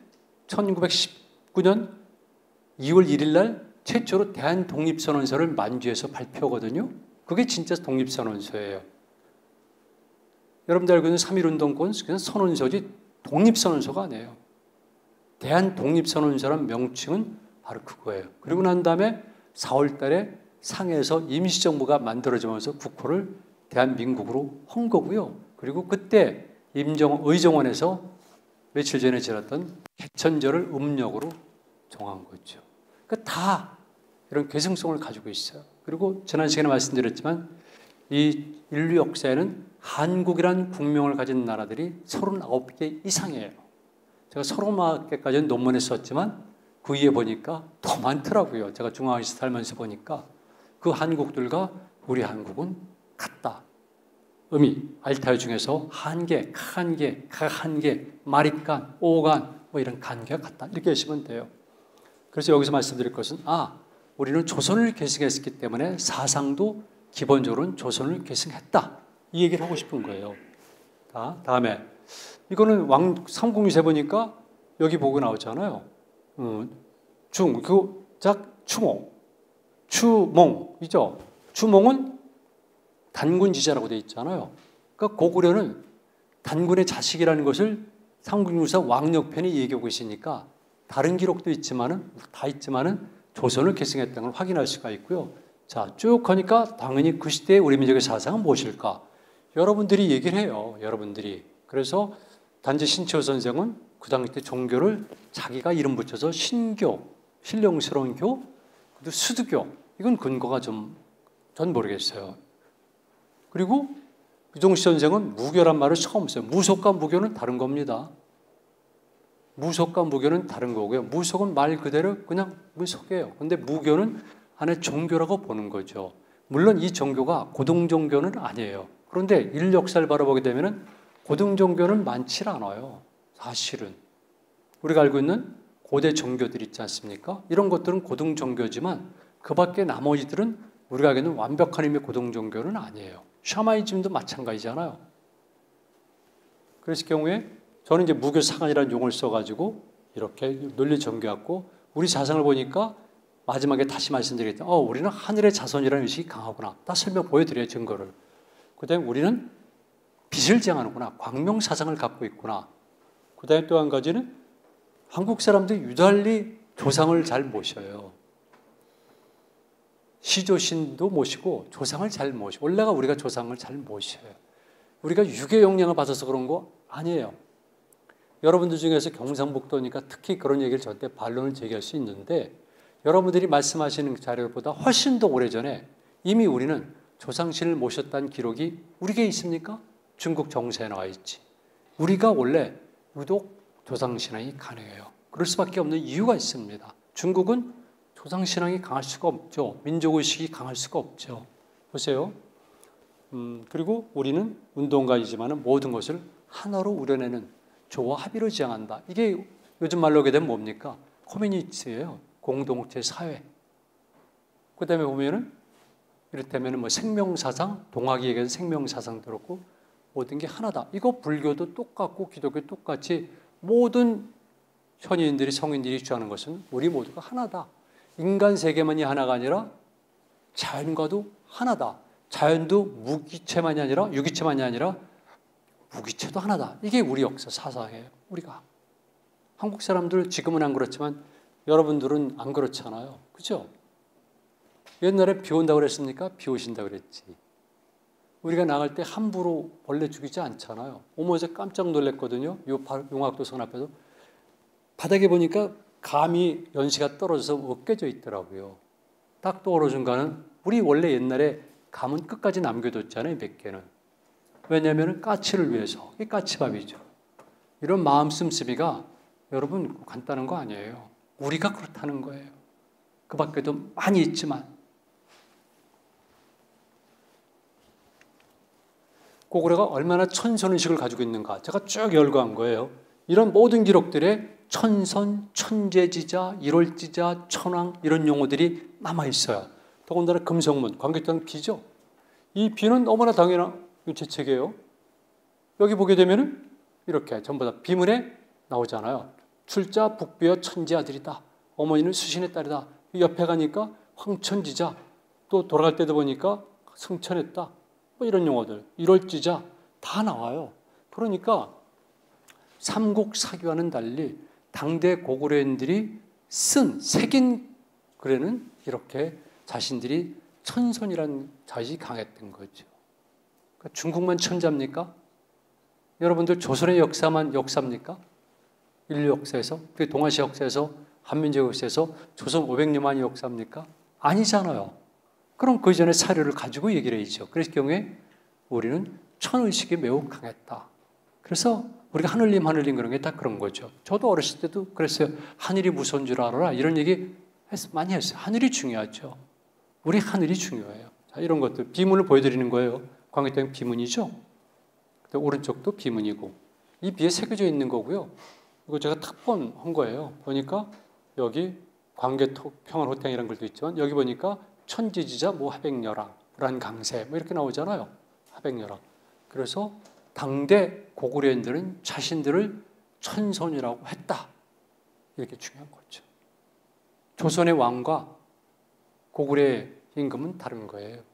1919년 2월 1일 날 최초로 대한 독립선언서를 만주에서 발표거든요. 그게 진짜 독립선언서예요. 여러분들 알고 있는 3.1운동권 그냥 선언서지 독립선언서가 아니에요. 대한 독립선언서란 명칭은 바로 그거예요. 그리고 난 다음에 4월 달에 상해에서 임시정부가 만들어지면서 국호를 대한민국으로 한 거고요. 그리고 그때 임정 의정원에서 며칠 전에 지났던 개천절을 음력으로 정한 거죠. 그러니까 다 이런 개성성을 가지고 있어요. 그리고 지난 시간에 말씀드렸지만 이 인류 역사에는 한국이란 국명을 가진 나라들이 39개 이상이에요. 제가 39개까지는 논문에 썼지만 그 위에 보니까 더 많더라고요. 제가 중앙아시아 살면서 보니까 그 한국들과 우리 한국은 같다. 의미 알타이 중에서 한계, 한계, 한계, 마립간, 오간 뭐 이런 관계가 같다. 이렇게 하시면 돼요. 그래서 여기서 말씀드릴 것은 아 우리는 조선을 계승했기 때문에 사상도 기본적으로는 조선을 계승했다. 이 얘기를 하고 싶은 거예요. 다 다음에 이거는 왕 삼국유세 보니까 여기 보고 나오잖아요. 음, 중, 그, 작, 추몽. 추몽 이죠. 추몽은 단군 지자라고 되어 있잖아요. 그러니까 고구려는 단군의 자식이라는 것을 삼국유사 왕력편이 얘기하고 있으니까 다른 기록도 있지만은 다 있지만은 조선을 계승했다는 걸 확인할 수가 있고요. 자, 쭉 하니까 당연히 그 시대의 우리 민족의 사상은 무엇일까? 여러분들이 얘기를 해요. 여러분들이. 그래서 단지 신채호 선생은 그 당시 때 종교를 자기가 이름 붙여서 신교, 신령스러운 교, 그리고 수두교. 이건 근거가 좀, 전 모르겠어요. 그리고 유종시 선생은 무교란 말을 처음 써요. 무속과 무교는 다른 겁니다. 무속과 무교는 다른 거고요. 무속은 말 그대로 그냥 무속이에요. 근데 무교는 하나의 종교라고 보는 거죠. 물론 이 종교가 고등 종교는 아니에요. 그런데 인력사를 바라보게 되면 고등 종교는 많지 않아요. 사실은. 우리가 알고 있는 고대 종교들 있지 않습니까? 이런 것들은 고등 종교지만 그 밖에 나머지들은 우리가 알고 있는 완벽한 의미의 고등 종교는 아니에요. 샤마니즘도 마찬가지잖아요. 그랬을 경우에 저는 이제 무교 사관이라는 용어를 써가지고 이렇게 논리 정교했고 우리 자성을 보니까 마지막에 다시 말씀드리겠다. 어, 우리는 하늘의 자손이라는 의식이 강하구나. 다 설명 보여드려요, 증거를. 그 다음에 우리는 빛을 지향하는구나. 광명 사상을 갖고 있구나. 그 다음에 또 한 가지는 한국 사람들이 유달리 조상을 잘 모셔요. 시조신도 모시고 조상을 잘 모시고 원래가 우리가 조상을 잘 모셔요. 우리가 유교 영향을 받아서 그런 거 아니에요. 여러분들 중에서 경상북도니까 특히 그런 얘기를 저한테 반론을 제기할 수 있는데 여러분들이 말씀하시는 자료보다 훨씬 더 오래전에 이미 우리는 조상신을 모셨다는 기록이 우리게 있습니까? 중국 정세에 나와 있지. 우리가 원래 유독 조상신앙이 가능해요. 그럴 수밖에 없는 이유가 있습니다. 중국은 조상신앙이 강할 수가 없죠. 민족의식이 강할 수가 없죠. 보세요. 음, 그리고 우리는 운동가이지만 모든 것을 하나로 우려내는 조와 합의로 지향한다. 이게 요즘 말로 하게 되면 뭡니까? 커뮤니티예요. 공동체 사회. 그 다음에 보면은 이를테면 뭐 생명사상, 동학이 얘기하는 생명사상 들었고 모든 게 하나다. 이거 불교도 똑같고 기독교 똑같이 모든 현인들이 성인들이 주하는 것은 우리 모두가 하나다. 인간 세계만이 하나가 아니라 자연과도 하나다. 자연도 무기체만이 아니라 유기체만이 아니라 무기체도 하나다. 이게 우리 역사 사상이에요. 우리가 한국 사람들 지금은 안 그렇지만 여러분들은 안 그렇잖아요. 그죠? 옛날에 비 온다고 그랬습니까? 비 오신다 그랬지. 우리가 나갈 때 함부로 벌레 죽이지 않잖아요. 어머, 저 깜짝 놀랐거든요. 요 용학도선 앞에서. 바닥에 보니까 감이 연시가 떨어져서 으깨져 있더라고요. 딱 떨어진 거는 우리 원래 옛날에 감은 끝까지 남겨뒀잖아요. 몇 개는. 왜냐하면 까치를 위해서. 이게 까치밥이죠. 이런 마음 씀씀이가 여러분 간단한 거 아니에요. 우리가 그렇다는 거예요. 그 밖에도 많이 있지만 고구려가 얼마나 천선의식을 가지고 있는가 제가 쭉 열거한 거예요. 이런 모든 기록들에 천선, 천재지자, 일월지자, 천왕 이런 용어들이 남아 있어요. 더군다나 금성문, 관객장 비죠. 이 비는 너무나 당연한 제 책이에요. 여기 보게 되면은 이렇게 전부 다 비문에 나오잖아요. 출자 북비어 천지 아들이다. 어머니는 수신의 딸이다. 옆에 가니까 황천지자. 또 돌아갈 때도 보니까 승천했다. 뭐 이런 용어들. 일월지자 다 나와요. 그러니까 삼국 사기와는 달리 당대 고구려인들이 쓴 새긴 글에는 이렇게 자신들이 천선이라는 자식이 강했던 거죠. 그러니까 중국만 천자입니까? 여러분들 조선의 역사만 역사입니까? 인류 역사에서, 그 동아시아 역사에서, 한민족 역사에서 조선 500년만이 역사입니까? 아니잖아요. 그럼 그 전에 사료를 가지고 얘기를 해야죠. 그랬을 경우에 우리는 천의식이 매우 강했다. 그래서 우리가 하늘님, 하늘님 그런 게 다 그런 거죠. 저도 어렸을 때도 그랬어요. 하늘이 무서운 줄 알아라. 이런 얘기 많이 했어요. 하늘이 중요하죠. 우리 하늘이 중요해요. 자, 이런 것들. 비문을 보여드리는 거예요. 광해땅 비문이죠. 오른쪽도 비문이고. 이 비에 새겨져 있는 거고요. 이거 제가 탁본한 거예요. 보니까 여기 광개 평안 호탕이라는 글도 있지만 여기 보니까 천지지자 뭐 하백여랑 불안강세 뭐 이렇게 나오잖아요. 하백여랑. 그래서 당대 고구려인들은 자신들을 천손이라고 했다. 이렇게 중요한 거죠. 조선의 왕과 고구려의 임금은 다른 거예요.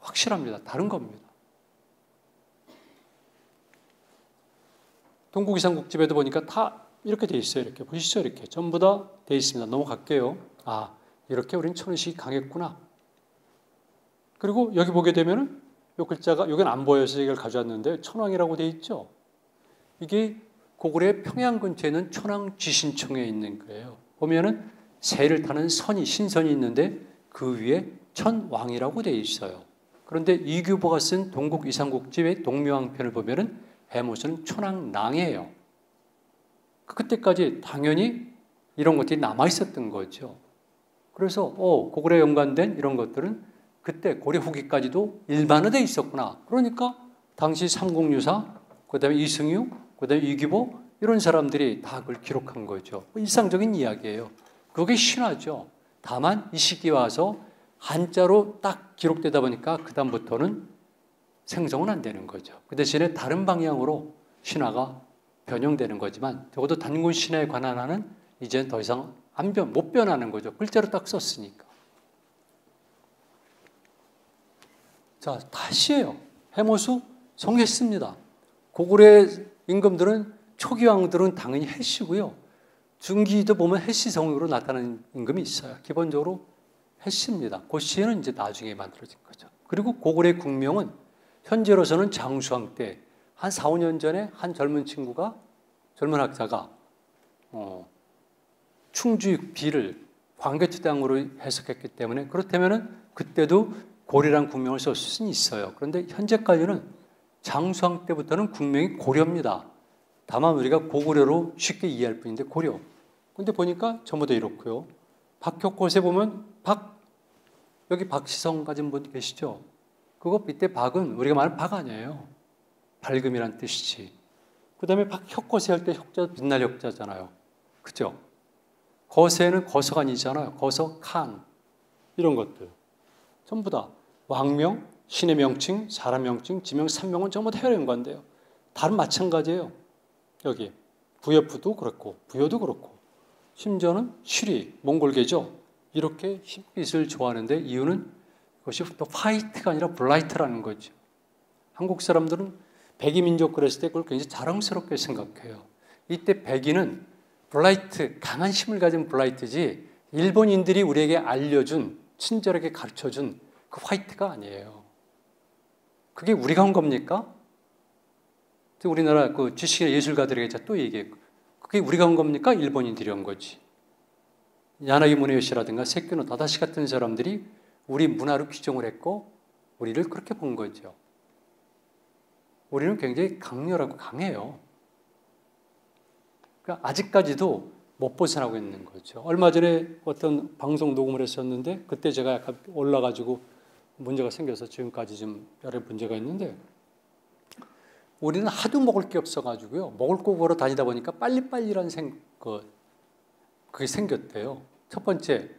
확실합니다. 다른 겁니다. 동국이상국집에도 보니까 다 이렇게 돼 있어요. 이렇게 보시죠. 이렇게 전부 다 돼 있습니다. 넘어갈게요. 아 이렇게 우리는 천의식이 강했구나. 그리고 여기 보게 되면은 요 글자가 여기는 안 보여서 이걸 가져왔는데 천왕이라고 돼 있죠. 이게 고구려의 평양 근처에 있는 천왕 지신청에 있는 거예요. 보면은 새를 타는 선이 신선이 있는데 그 위에 천왕이라고 돼 있어요. 그런데 이규보가 쓴 동국 이상국집의 동묘왕편을 보면은 해모수는 천왕낭이에요. 그때까지 당연히 이런 것들이 남아 있었던 거죠. 그래서 어, 고구려 연관된 이런 것들은 그때 고려 후기까지도 일반화돼 있었구나. 그러니까 당시 삼국유사, 그다음에 이승유, 그다음에 이규보 이런 사람들이 다 그걸 기록한 거죠. 일상적인 이야기예요. 그게 신화죠. 다만 이 시기 와서 한자로 딱 기록되다 보니까 그 다음부터는 생성은 안 되는 거죠. 그 대신에 다른 방향으로 신화가 변형되는 거지만 적어도 단군 신화에 관한 한은 이제 더 이상 안 변, 못 변하는 거죠. 글자로 딱 썼으니까. 자, 다시예요. 해모수 성했습니다. 고구려 임금들은 초기 왕들은 당연히 해시고요. 중기도 보면 해시 성으로 나타나는 임금이 있어요. 기본적으로 해시입니다. 고시는 이제 나중에 만들어진 거죠. 그리고 고구려의 국명은 현재로서는 장수왕 때 한 4, 5년 전에 한 젊은 친구가 젊은 학자가 어, 충주 비를 광개투당으로 해석했기 때문에 그렇다면 그때도 고려란 국명을 쓸 수는 있어요. 그런데 현재까지는 장수왕 때부터는 국명이 고려입니다. 다만 우리가 고구려로 쉽게 이해할 뿐인데 고려. 근데 보니까 전부 다 이렇고요. 박혁꽃에 보면 박 여기 박시성 가진 분 계시죠? 그거 밑에 박은 우리가 말하는 박 아니에요. 밝음이란 뜻이지. 그 다음에 박혁꽃에 할때 혁자 빛날 혁자잖아요. 그죠? 거세는 거서간이잖아요. 거서 칸 이런 것들 전부 다 왕명, 신의 명칭, 사람 명칭, 지명, 산명은 전부 다 혈연 관인데요. 다른 마찬가지예요. 여기 부여부도 그렇고 부여도 그렇고 심지어는 시리, 몽골계죠. 이렇게 흰빛을 좋아하는데 이유는 그것이 또 white가 아니라 bright라는 거죠. 한국 사람들은 백의 민족 그랬을 때 그걸 굉장히 자랑스럽게 생각해요. 이때 백의는 bright, 강한 힘을 가진 bright지 일본인들이 우리에게 알려준 친절하게 가르쳐준 그 white가 아니에요. 그게 우리가 한 겁니까? 우리나라 그 지식의 예술가들에게 또 얘기했고, 그게 우리가 한 겁니까? 일본인들이 한 거지. 야나기 무네요시라든가 세큐노 다다시 같은 사람들이 우리 문화로 규정을 했고, 우리를 그렇게 본 거죠. 우리는 굉장히 강렬하고 강해요. 그러니까 아직까지도 못 벗어나고 있는 거죠. 얼마 전에 어떤 방송 녹음을 했었는데, 그때 제가 약간 올라가지고 문제가 생겨서 지금까지 좀 여러 문제가 있는데 우리는 하도 먹을 게 없어가지고요. 먹을 거 보러 다니다 보니까 빨리빨리란 생, 그, 그게 생겼대요. 첫 번째,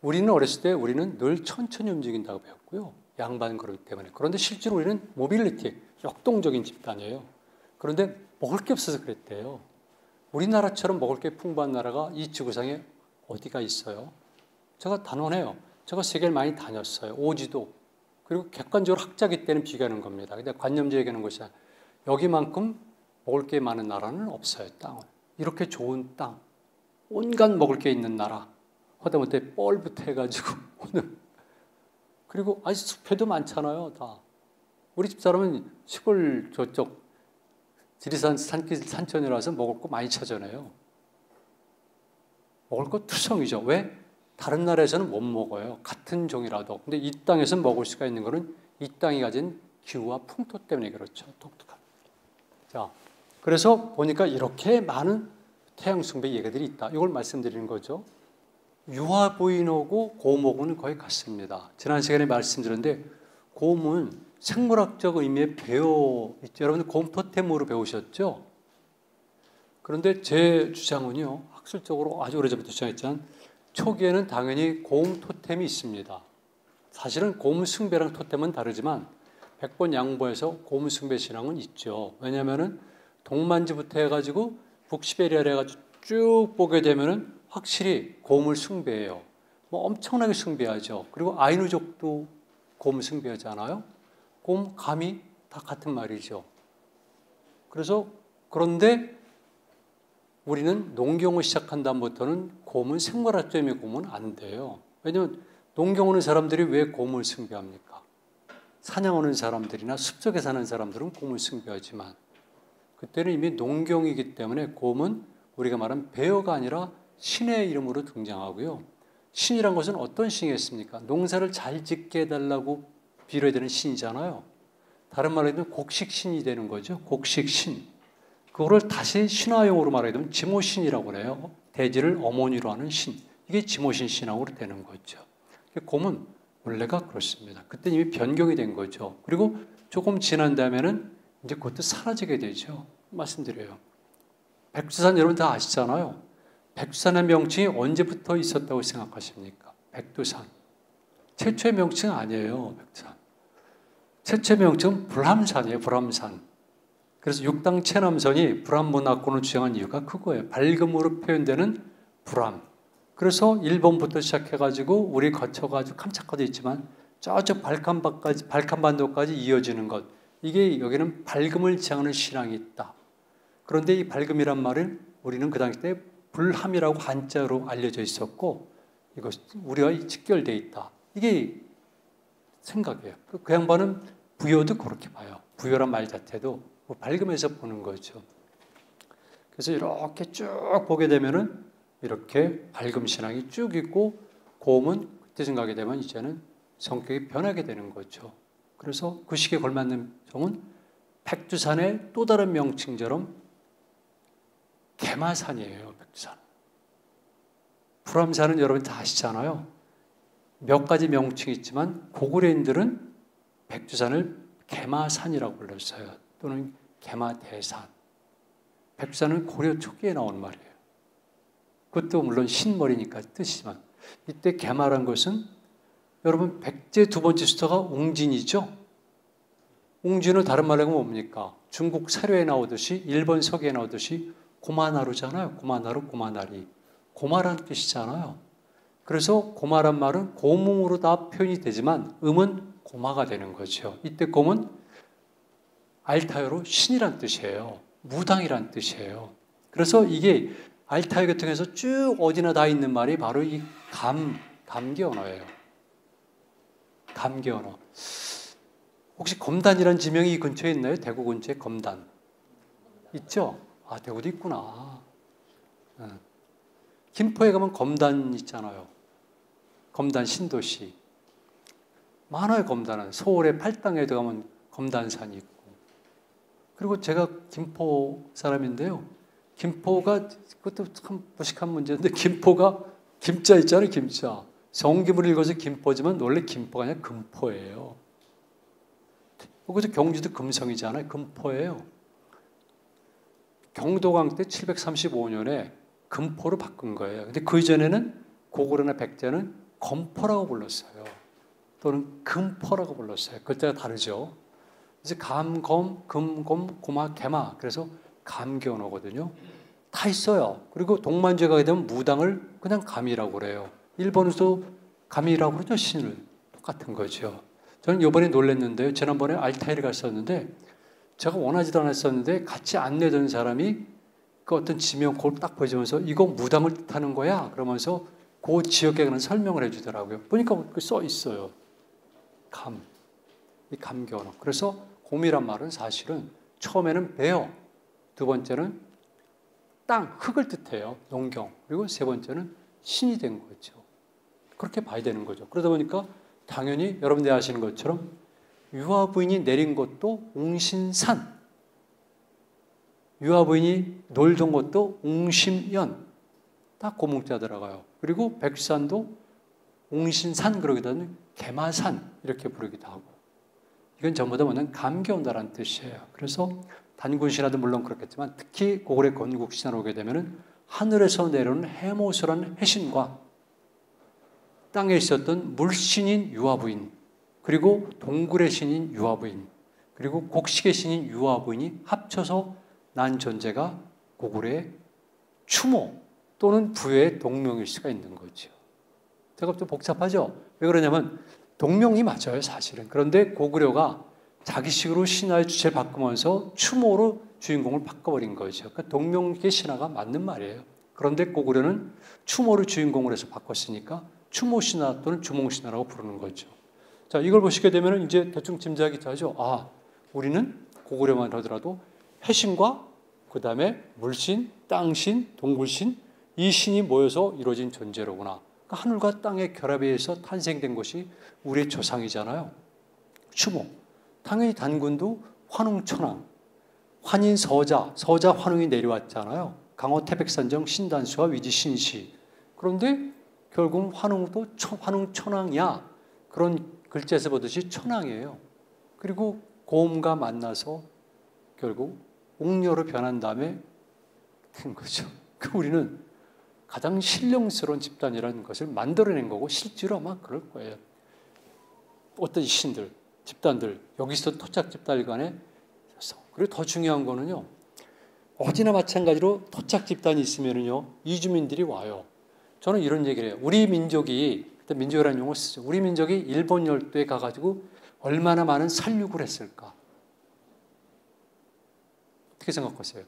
우리는 어렸을 때 우리는 늘 천천히 움직인다고 배웠고요. 양반 그러기 때문에. 그런데 실제로 우리는 모빌리티, 역동적인 집단이에요. 그런데 먹을 게 없어서 그랬대요. 우리나라처럼 먹을 게 풍부한 나라가 이 지구상에 어디가 있어요? 제가 단언해요. 제가 세계를 많이 다녔어요. 오지도. 그리고 객관적으로 학자기 때는 비교하는 겁니다. 근데 관념제 얘기하는 것이 여기만큼 먹을 게 많은 나라는 없어요, 땅을. 이렇게 좋은 땅, 온갖 먹을 게 있는 나라. 허다못해 뻘부터 해가지고 오늘. 그리고 아니 숲에도 많잖아요, 다. 우리 집 사람은 시골 저쪽 지리산 산길 산천이라서 먹을 거 많이 찾아내요. 먹을 거 투성이죠. 왜? 다른 나라에서는 못 먹어요. 같은 종이라도. 근데 이 땅에서 먹을 수가 있는 거는 이 땅이 가진 기후와 풍토 때문에 그렇죠. 독특한. 자, 그래서 보니까 이렇게 많은 태양 숭배 얘기들이 있다. 이걸 말씀드리는 거죠. 유화 부인하고 고목은 거의 같습니다. 지난 시간에 말씀드렸는데 곰은 생물학적 의미의 배우 여러분 곰 토템으로 배우셨죠? 그런데 제 주장은요 학술적으로 아주 오래전부터 주장했지만 초기에는 당연히 곰 토템이 있습니다. 사실은 곰 숭배랑 토템은 다르지만 백번 양보해서 곰 숭배 신앙은 있죠. 왜냐하면은 동만지부터 해가지고 북시베리아를 해가지고 쭉 보게 되면은 확실히 곰을 숭배해요. 뭐 엄청나게 숭배하죠. 그리고 아이누족도 곰 숭배하잖아요. 곰, 감이 다 같은 말이죠. 그래서 그런데 우리는 농경을 시작한 다음부터는 곰은 생활학점의 곰은 안 돼요. 왜냐하면 농경 오는 사람들이 왜 곰을 숭배합니까? 사냥 오는 사람들이나 숲속에 사는 사람들은 곰을 숭배하지만 그때는 이미 농경이기 때문에 곰은 우리가 말하는 배어가 아니라 신의 이름으로 등장하고요. 신이란 것은 어떤 신이겠습니까? 농사를 잘 짓게 해달라고 빌어야 되는 신이잖아요. 다른 말로 하면 곡식신이 되는 거죠. 곡식신. 그거를 다시 신화용으로 말하게 되면 지모신이라고 그래요. 대지를 어머니로 하는 신. 이게 지모신 신앙으로 되는 거죠. 곰은 원래가 그렇습니다. 그때 이미 변경이 된 거죠. 그리고 조금 지난 다음에는 이제 그것도 사라지게 되죠. 말씀드려요. 백두산 여러분 다 아시잖아요. 백두산의 명칭이 언제부터 있었다고 생각하십니까? 백두산. 최초의 명칭 아니에요. 백두산. 최초의 명칭은 불암산이에요. 불암산. 그래서 육당 체남선이 불암 문화권을 주장한 이유가 그거예요. 밝음으로 표현되는 불암. 그래서 일본부터 시작해가지고 우리 거쳐가지고 캄차카도 있지만 저쪽 발칸반까지 발칸반도까지 이어지는 것. 이게 여기는 밝음을 지향하는 신앙이 있다. 그런데 이 밝음이란 말은 우리는 그 당시 때 불함이라고 한자로 알려져 있었고 이것 우리와 직결돼 있다. 이게 생각이에요. 그, 그 양반은 부여도 그렇게 봐요. 부여란 말 자체도 뭐 밝으면서 보는 거죠. 그래서 이렇게 쭉 보게 되면은 이렇게 밝음 신앙이 쭉 있고 고음은 그때 생각하게 되면 이제는 성격이 변하게 되는 거죠. 그래서 그 시기에 걸맞는 종은 백두산의 또 다른 명칭처럼 개마산이에요. 백두산. 불암산은 여러분 다 아시잖아요. 몇 가지 명칭이 있지만 고구려인들은 백두산을 개마산이라고 불렀어요. 또는 개마대산. 백두산은 고려 초기에 나온 말이에요. 그것도 물론 신머리니까 뜻이지만 이때 개마란 것은 여러분 백제 두 번째 수터가 웅진이죠. 웅진은 다른 말로 하면 뭡니까? 중국 사료에 나오듯이 일본 서기에 나오듯이 고마나루잖아요. 고마나루, 고마나리. 고마란 뜻이잖아요. 그래서 고마란 말은 고음으로 다 표현이 되지만 음은 고마가 되는 거죠. 이때 곰은 알타요로 신이란 뜻이에요. 무당이란 뜻이에요. 그래서 이게 알타요 계통에서 쭉 어디나 다 있는 말이 바로 이 감, 감기 언어예요. 감기 언어. 혹시 검단이란 지명이 이 근처에 있나요? 대구 근처에 검단. 있죠? 아, 대구도 있구나. 네. 김포에 가면 검단 있잖아요. 검단 신도시. 많아요, 검단은. 서울의 팔당에도 가면 검단산이 있고. 그리고 제가 김포 사람인데요. 김포가, 그것도 참 무식한 문제인데, 김포가 김자 있잖아요, 김자. 성김을 읽어서 김포지만 원래 김포가 아니라 금포예요. 그것도 경주도 금성이잖아요. 금포예요. 경도강 때 735년에 금포로 바꾼 거예요. 근데 그 이전에는 고구려나 백제는 검포라고 불렀어요. 또는 금포라고 불렀어요. 그때가 다르죠. 이제 감, 검, 금, 곰, 고마, 개마. 그래서 감견어거든요. 다 있어요. 그리고 동만주에 가게 되면 무당을 그냥 감이라고 그래요. 일본에서 감이라고 그러죠. 신을. 똑같은 거죠. 저는 이번에 놀랐는데요. 지난번에 알타이를 갔었는데 제가 원하지도 않았었는데 같이 안내던 사람이 그 어떤 지명 그걸 딱 보여주면서 이거 무당을 뜻하는 거야. 그러면서 그 지역에 관한 설명을 해주더라고요. 보니까 써 있어요. 감. 이 감견어. 그래서 곰이란 말은 사실은 처음에는 배어, 두 번째는 땅, 흙을 뜻해요. 농경. 그리고 세 번째는 신이 된 거죠. 그렇게 봐야 되는 거죠. 그러다 보니까 당연히 여러분들이 아시는 것처럼 유아 부인이 내린 것도 옹신산. 유아 부인이 놀던 것도 옹심연. 다 고목자 들어가요. 그리고 백산도 옹신산 그러기도 하는 개마산 이렇게 부르기도 하고. 이건 전부 다 뭐냐면 감겨온다라는 뜻이에요. 그래서 단군신화도 물론 그렇겠지만 특히 고구려 건국신화로 오게 되면은 하늘에서 내려오는 해모수라는 해신과 땅에 있었던 물신인 유아부인 그리고 동굴의 신인 유아부인 그리고 곡식의 신인 유아부인이 합쳐서 난 존재가 고구려의 추모 또는 부의 동명일 수가 있는 거죠. 제가 좀 복잡하죠? 왜 그러냐면 동명이 맞아요, 사실은. 그런데 고구려가 자기식으로 신화의 주체를 바꾸면서 추모로 주인공을 바꿔버린 거죠. 그러니까 동명의 신화가 맞는 말이에요. 그런데 고구려는 추모를 주인공으로 해서 바꿨으니까 추모 신화 또는 주몽 신화라고 부르는 거죠. 자, 이걸 보시게 되면 이제 대충 짐작이 되죠. 아, 우리는 고구려만 하더라도 해신과 그 다음에 물신, 땅신, 동굴신 이 신이 모여서 이루어진 존재로구나. 그러니까 하늘과 땅의 결합에 의해서 탄생된 것이 우리의 조상이잖아요. 추모. 당연히 단군도 환웅천왕, 환인 서자, 서자 환웅이 내려왔잖아요. 강호 태백산정 신단수와 위지 신시. 그런데 결국 환웅도 환웅 천왕이야. 그런 글자에서 보듯이 천왕이에요. 그리고 고음과 만나서 결국 옥녀로 변한 다음에 된 거죠. 그 우리는 가장 신령스러운 집단이라는 것을 만들어낸 거고 실제로 아마 그럴 거예요. 어떤 신들, 집단들, 여기서 토착 집단 간에 그리고 더 중요한 거는요. 어디나 마찬가지로 토착 집단이 있으면요. 이주민들이 와요. 저는 이런 얘기를 해요. 우리 민족이 민족이라는 용어 쓰죠. 우리 민족이 일본 열도에 가가지고 얼마나 많은 살육을 했을까? 어떻게 생각하세요?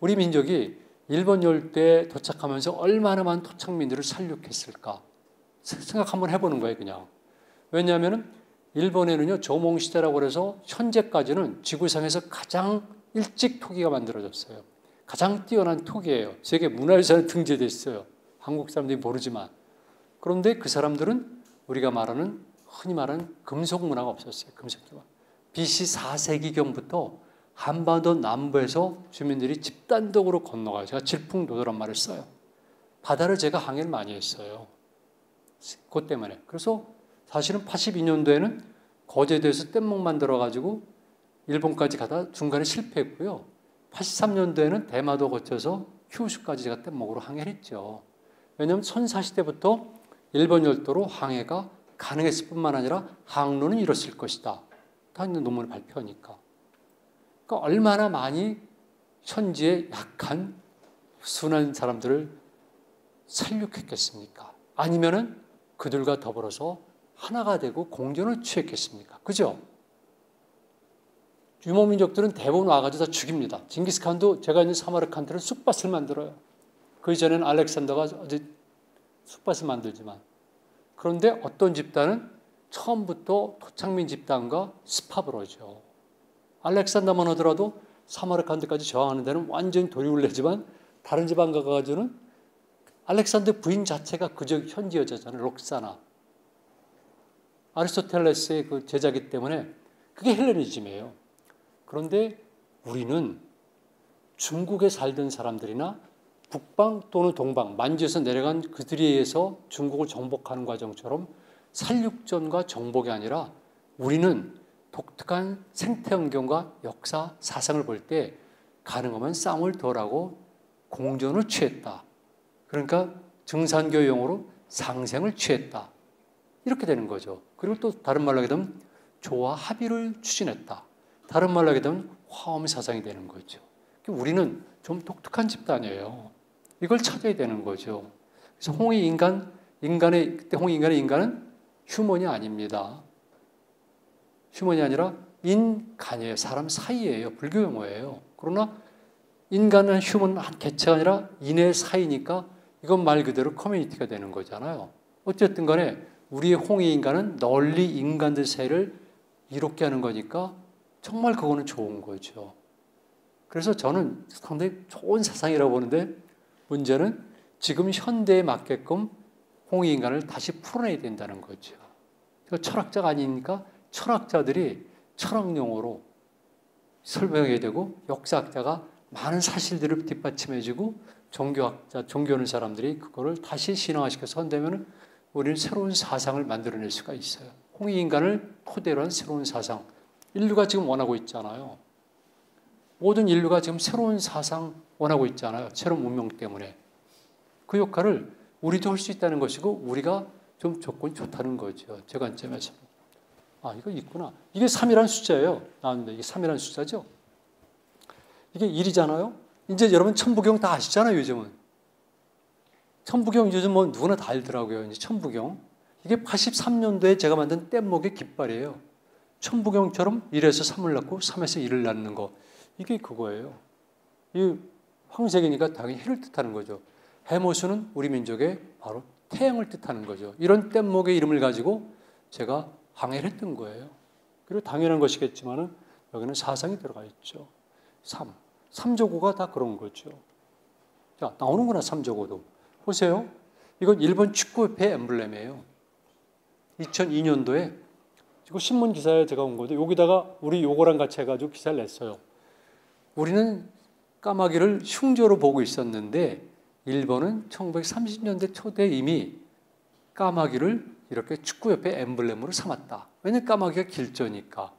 우리 민족이 일본 열도에 도착하면서 얼마나 많은 토착민들을 살육했을까? 생각 한번 해보는 거예요, 그냥. 왜냐하면 일본에는요, 조몽시대라고 해서 현재까지는 지구상에서 가장 일찍 토기가 만들어졌어요. 가장 뛰어난 토기예요. 세계 문화유산에 등재됐어요. 한국 사람들이 모르지만. 그런데 그 사람들은 우리가 말하는 흔히 말하는 금속 문화가 없었어요. 금속 문화. BC 4세기경부터 한반도 남부에서 주민들이 집단적으로 건너가요. 제가 질풍노도란 말을 써요. 바다를 제가 항해를 많이 했어요. 그것 때문에. 그래서 사실은 82년도에는 거제도에서 뗏목 만들어가지고 일본까지 가다 중간에 실패했고요. 83년도에는 대마도 거쳐서 휴슈까지 제가 뗏목으로 항해를 했죠. 왜냐하면 선사시대부터 일본 열도로 항해가 가능했을 뿐만 아니라 항로는 이뤘을 것이다. 다 있는 논문을 발표하니까. 그러니까 얼마나 많이 현지의 약한 순한 사람들을 살육했겠습니까? 아니면은 그들과 더불어서 하나가 되고 공존을 취했겠습니까? 그죠? 유목민족들은 대부분 와가지고 다 죽입니다. 징기스칸도 제가 있는 사마르칸트는 쑥밭을 만들어요. 그 이전에는 알렉산더가 어디 쑥밭을 만들지만 그런데 어떤 집단은 처음부터 토착민 집단과 스팝을 하죠. 알렉산더만 하더라도 사마르칸드까지 저항하는 데는 완전히 내지만 다른 지방 가가지고는 알렉산더 부인 자체가 그저 현지 여자잖아요. 록사나. 아리스토텔레스의 그 제자기 때문에 그게 헬레니즘이에요. 그런데 우리는 중국에 살던 사람들이나 북방 또는 동방 만주에서 내려간 그들에 의해서 중국을 정복하는 과정처럼 살육전과 정복이 아니라 우리는 독특한 생태 환경과 역사 사상을 볼 때 가능하면 싸움을 덜하고 공존을 취했다. 그러니까 증산교 용어로 상생을 취했다. 이렇게 되는 거죠. 그리고 또 다른 말로 하게 되면 조화 합의를 추진했다. 다른 말로 하게 되면 화엄 사상이 되는 거죠. 우리는 좀 독특한 집단이에요. 이걸 찾아야 되는 거죠. 그래서 홍의 인간, 인간의, 그때 홍의 인간의 인간은 휴먼이 아닙니다. 휴먼이 아니라 인간이에요. 사람 사이예요. 불교 용어예요. 그러나 인간은 휴먼 한 개체가 아니라 인의 사이니까 이건 말 그대로 커뮤니티가 되는 거잖아요. 어쨌든 간에 우리의 홍의 인간은 널리 인간들 사이를 이롭게 하는 거니까 정말 그거는 좋은 거죠. 그래서 저는 상당히 좋은 사상이라고 보는데 문제는 지금 현대에 맞게끔 홍의 인간을 다시 풀어내야 된다는 거죠. 철학자가 아니니까 철학자들이 철학 용어로 설명해야 되고 역사학자가 많은 사실들을 뒷받침해주고 종교학자, 종교하는 사람들이 그거를 다시 신앙화시켜서 한다면 우리는 새로운 사상을 만들어낼 수가 있어요. 홍의 인간을 토대로 한 새로운 사상. 인류가 지금 원하고 있잖아요. 모든 인류가 지금 새로운 사상 원하고 있잖아요. 새로운 문명 때문에. 그 역할을 우리도 할 수 있다는 것이고 우리가 좀 조건이 좋다는 거죠. 제 관점에서. 아, 이거 있구나. 이게 3이라는 숫자예요. 나왔는데 이게 3이라는 숫자죠. 이게 1이잖아요. 이제 여러분 천부경 다 아시잖아요, 요즘은. 천부경 요즘 뭐 누구나 다 알더라고요. 이제 천부경. 이게 83년도에 제가 만든 뗏목의 깃발이에요. 천부경처럼 1에서 3을 낳고 3에서 1을 낳는 거. 이게 그거예요. 이 황색이니까 당연히 해를 뜻하는 거죠. 해모수는 우리 민족의 바로 태양을 뜻하는 거죠. 이런 뗏목의 이름을 가지고 제가 항해를 했던 거예요. 그리고 당연한 것이겠지만은 여기는 사상이 들어가 있죠. 3. 3조고가 다 그런 거죠. 자, 나오는구나, 3조고도. 보세요. 이건 일본 축구협회 엠블렘이에요. 2002년도에 이거 신문 기사에 제가 온 건데 여기다가 우리 요거랑 같이 해가지고 기사를 냈어요. 우리는 까마귀를 흉조로 보고 있었는데 일본은 1930년대 초대 이미 까마귀를 이렇게 축구협회 엠블렘으로 삼았다. 왜냐면 까마귀가 길조니까.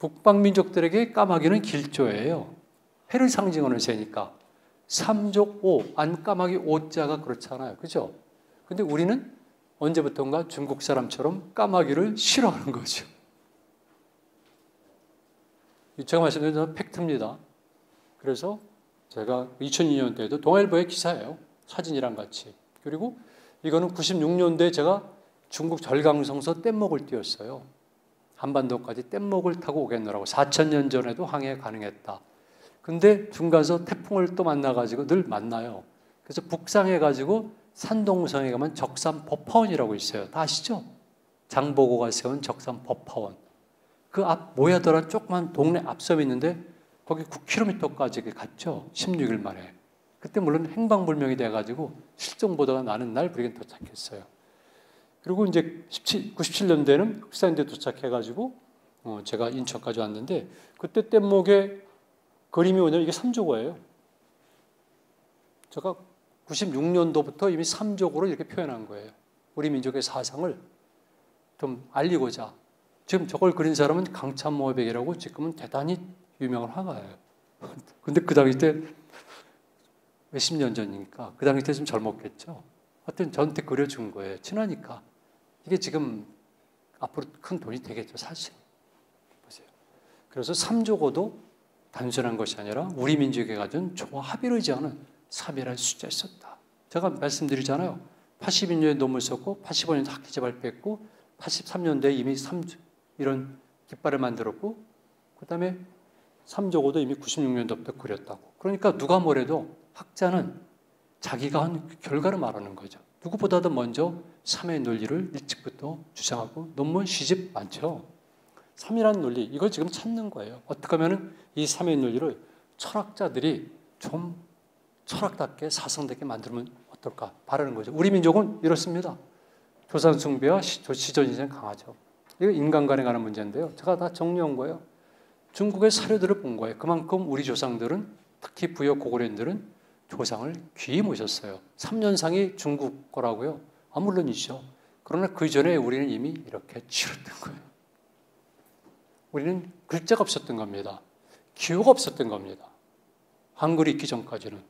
북방 민족들에게 까마귀는 길조예요. 해를 상징하는 새니까. 삼족 오, 안 까마귀 오자가 그렇잖아요. 그죠? 근데 우리는 언제부턴가 중국 사람처럼 까마귀를 싫어하는 거죠. 제가 말씀드린 팩트입니다. 그래서 제가 2002년도에도 동아일보의 기사예요. 사진이랑 같이. 그리고 이거는 96년도에 제가 중국 절강성서 뗏목을 띄웠어요. 한반도까지 뗏목을 타고 오겠노라고 4천년 전에도 항해 가능했다. 근데 중간서 태풍을 또 만나가지고 늘 만나요. 그래서 북상해가지고 산동성에 가면 적산 법화원이라고 있어요. 다 아시죠? 장보고가 세운 적산 법화원. 그 앞 모야더라 조그만 동네 앞섬이 있는데 거기 9km까지 갔죠. 16일 만에. 그때 물론 행방불명이 돼가지고 실종보도가 나는 날 우리는 도착했어요. 그리고 이제 17, 97년대는 흑산대 도착해가지고 어, 제가 인천까지 왔는데 그때 뗏목에 그림이 뭐냐면 이게 삼조고예요. 제가 96년도부터 이미 삼조고로 이렇게 표현한 거예요. 우리 민족의 사상을 좀 알리고자. 지금 저걸 그린 사람은 강찬모백이라고 지금은 대단히 유명한 화가예요. 근데 그 당시 때 몇십 년 전이니까 그 당시 때 좀 젊었겠죠. 하여튼 저한테 그려준 거예요. 친하니까. 이게 지금 앞으로 큰 돈이 되겠죠, 사실. 보세요. 그래서 삼조고도 단순한 것이 아니라 우리 민족에 가진 조화 합의를 의지하는 3이라는 숫자를 썼다. 제가 말씀드리잖아요. 82년에 논문 썼고 85년에 학기제 발표했고 83년도에 이미 3 이런 깃발을 만들었고 그 다음에 3조고도 이미 96년도부터 그렸다고. 그러니까 누가 뭐래도 학자는 자기가 한 결과를 말하는 거죠. 누구보다도 먼저 3의 논리를 일찍부터 주장하고 논문 시집 많죠. 3이라는 논리, 이걸 지금 찾는 거예요. 어떻게 하면 이 3의 논리를 철학자들이 좀 철학답게 사성답게 만들면 어떨까 바라는 거죠. 우리 민족은 이렇습니다. 조상 숭배와 시전 인생 강하죠. 이거 인간관에 관한 문제인데요. 제가 다 정리한 거예요. 중국의 사료들을 본 거예요. 그만큼 우리 조상들은 특히 부여 고고려인들은 조상을 귀히 모셨어요. 3년상이 중국 거라고요. 아, 물론이죠. 그러나 그 전에 우리는 이미 이렇게 치렀던 거예요. 우리는 글자가 없었던 겁니다. 기호가 없었던 겁니다. 한글이 있기 전까지는.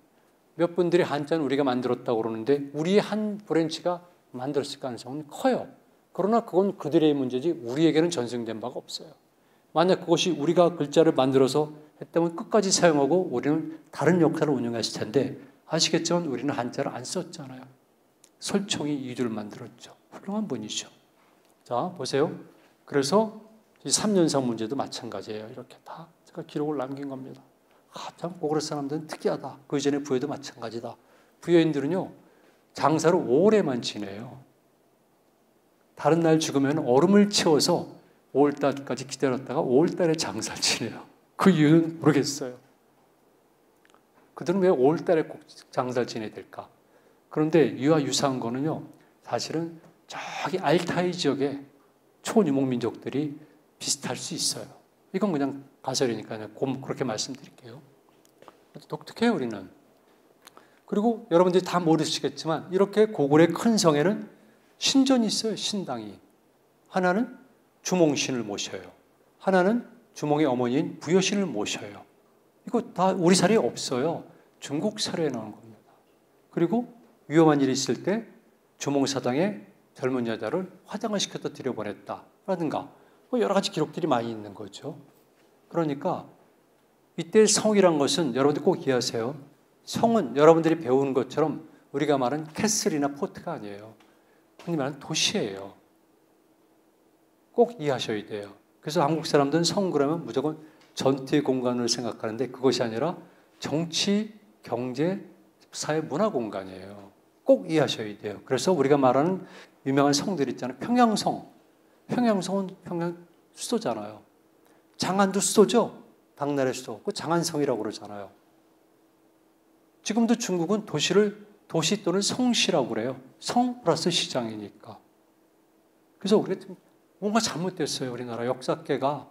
몇 분들이 한자는 우리가 만들었다고 그러는데 우리의 한 branch가 만들었을 가능성은 커요. 그러나 그건 그들의 문제지 우리에게는 전승된 바가 없어요. 만약 그것이 우리가 글자를 만들어서 했다면 끝까지 사용하고 우리는 다른 역할을 운영했을 텐데 아시겠지만 우리는 한자를 안 썼잖아요. 설총이 이두를 만들었죠. 훌륭한 분이죠. 자, 보세요. 그래서 이 3년상 문제도 마찬가지예요. 이렇게 다 제가 기록을 남긴 겁니다. 아, 참 고구려 사람들은 특이하다. 그 이전에 부여도 마찬가지다. 부여인들은요, 장사를 오래만 지내요. 다른 날 죽으면 얼음을 채워서 5월달까지 기다렸다가 5월달에 장사 지내요. 그 이유는 모르겠어요. 그들은 왜 5월달에 꼭 장사를 지내야 될까? 그런데 이와 유사한 거는요, 사실은 저기 알타이 지역의 초유목 민족들이 비슷할 수 있어요. 이건 그냥 가설이니까 그 그렇게 말씀드릴게요. 독특해요, 우리는. 그리고 여러분들이 다 모르시겠지만 이렇게 고구려의 큰 성에는 신전이 있어요, 신당이. 하나는 주몽신을 모셔요. 하나는 주몽의 어머니인 부여신을 모셔요. 이거 다 우리 사례에 없어요. 중국 사례에 나온 겁니다. 그리고 위험한 일이 있을 때 주몽사당에 젊은 여자를 화장을 시켜서 들여보냈다. 라든가 뭐 여러 가지 기록들이 많이 있는 거죠. 그러니까 이때 성이란 것은 여러분들 꼭 이해하세요. 성은 여러분들이 배우는 것처럼 우리가 말하는 캐슬이나 포트가 아니에요. 흔히 말하는 도시예요. 꼭 이해하셔야 돼요. 그래서 한국 사람들은 성 그러면 무조건 전투의 공간을 생각하는데 그것이 아니라 정치, 경제, 사회, 문화 공간이에요. 꼭 이해하셔야 돼요. 그래서 우리가 말하는 유명한 성들 있잖아요. 평양성. 평양성은 평양 수도잖아요. 장안도 수도죠. 당나라의 수도. 그 장안성이라고 그러잖아요. 지금도 중국은 도시를 도시 또는 성시라고 그래요. 성 플러스 시장이니까. 그래서 우리가 뭔가 잘못됐어요. 우리나라 역사계가.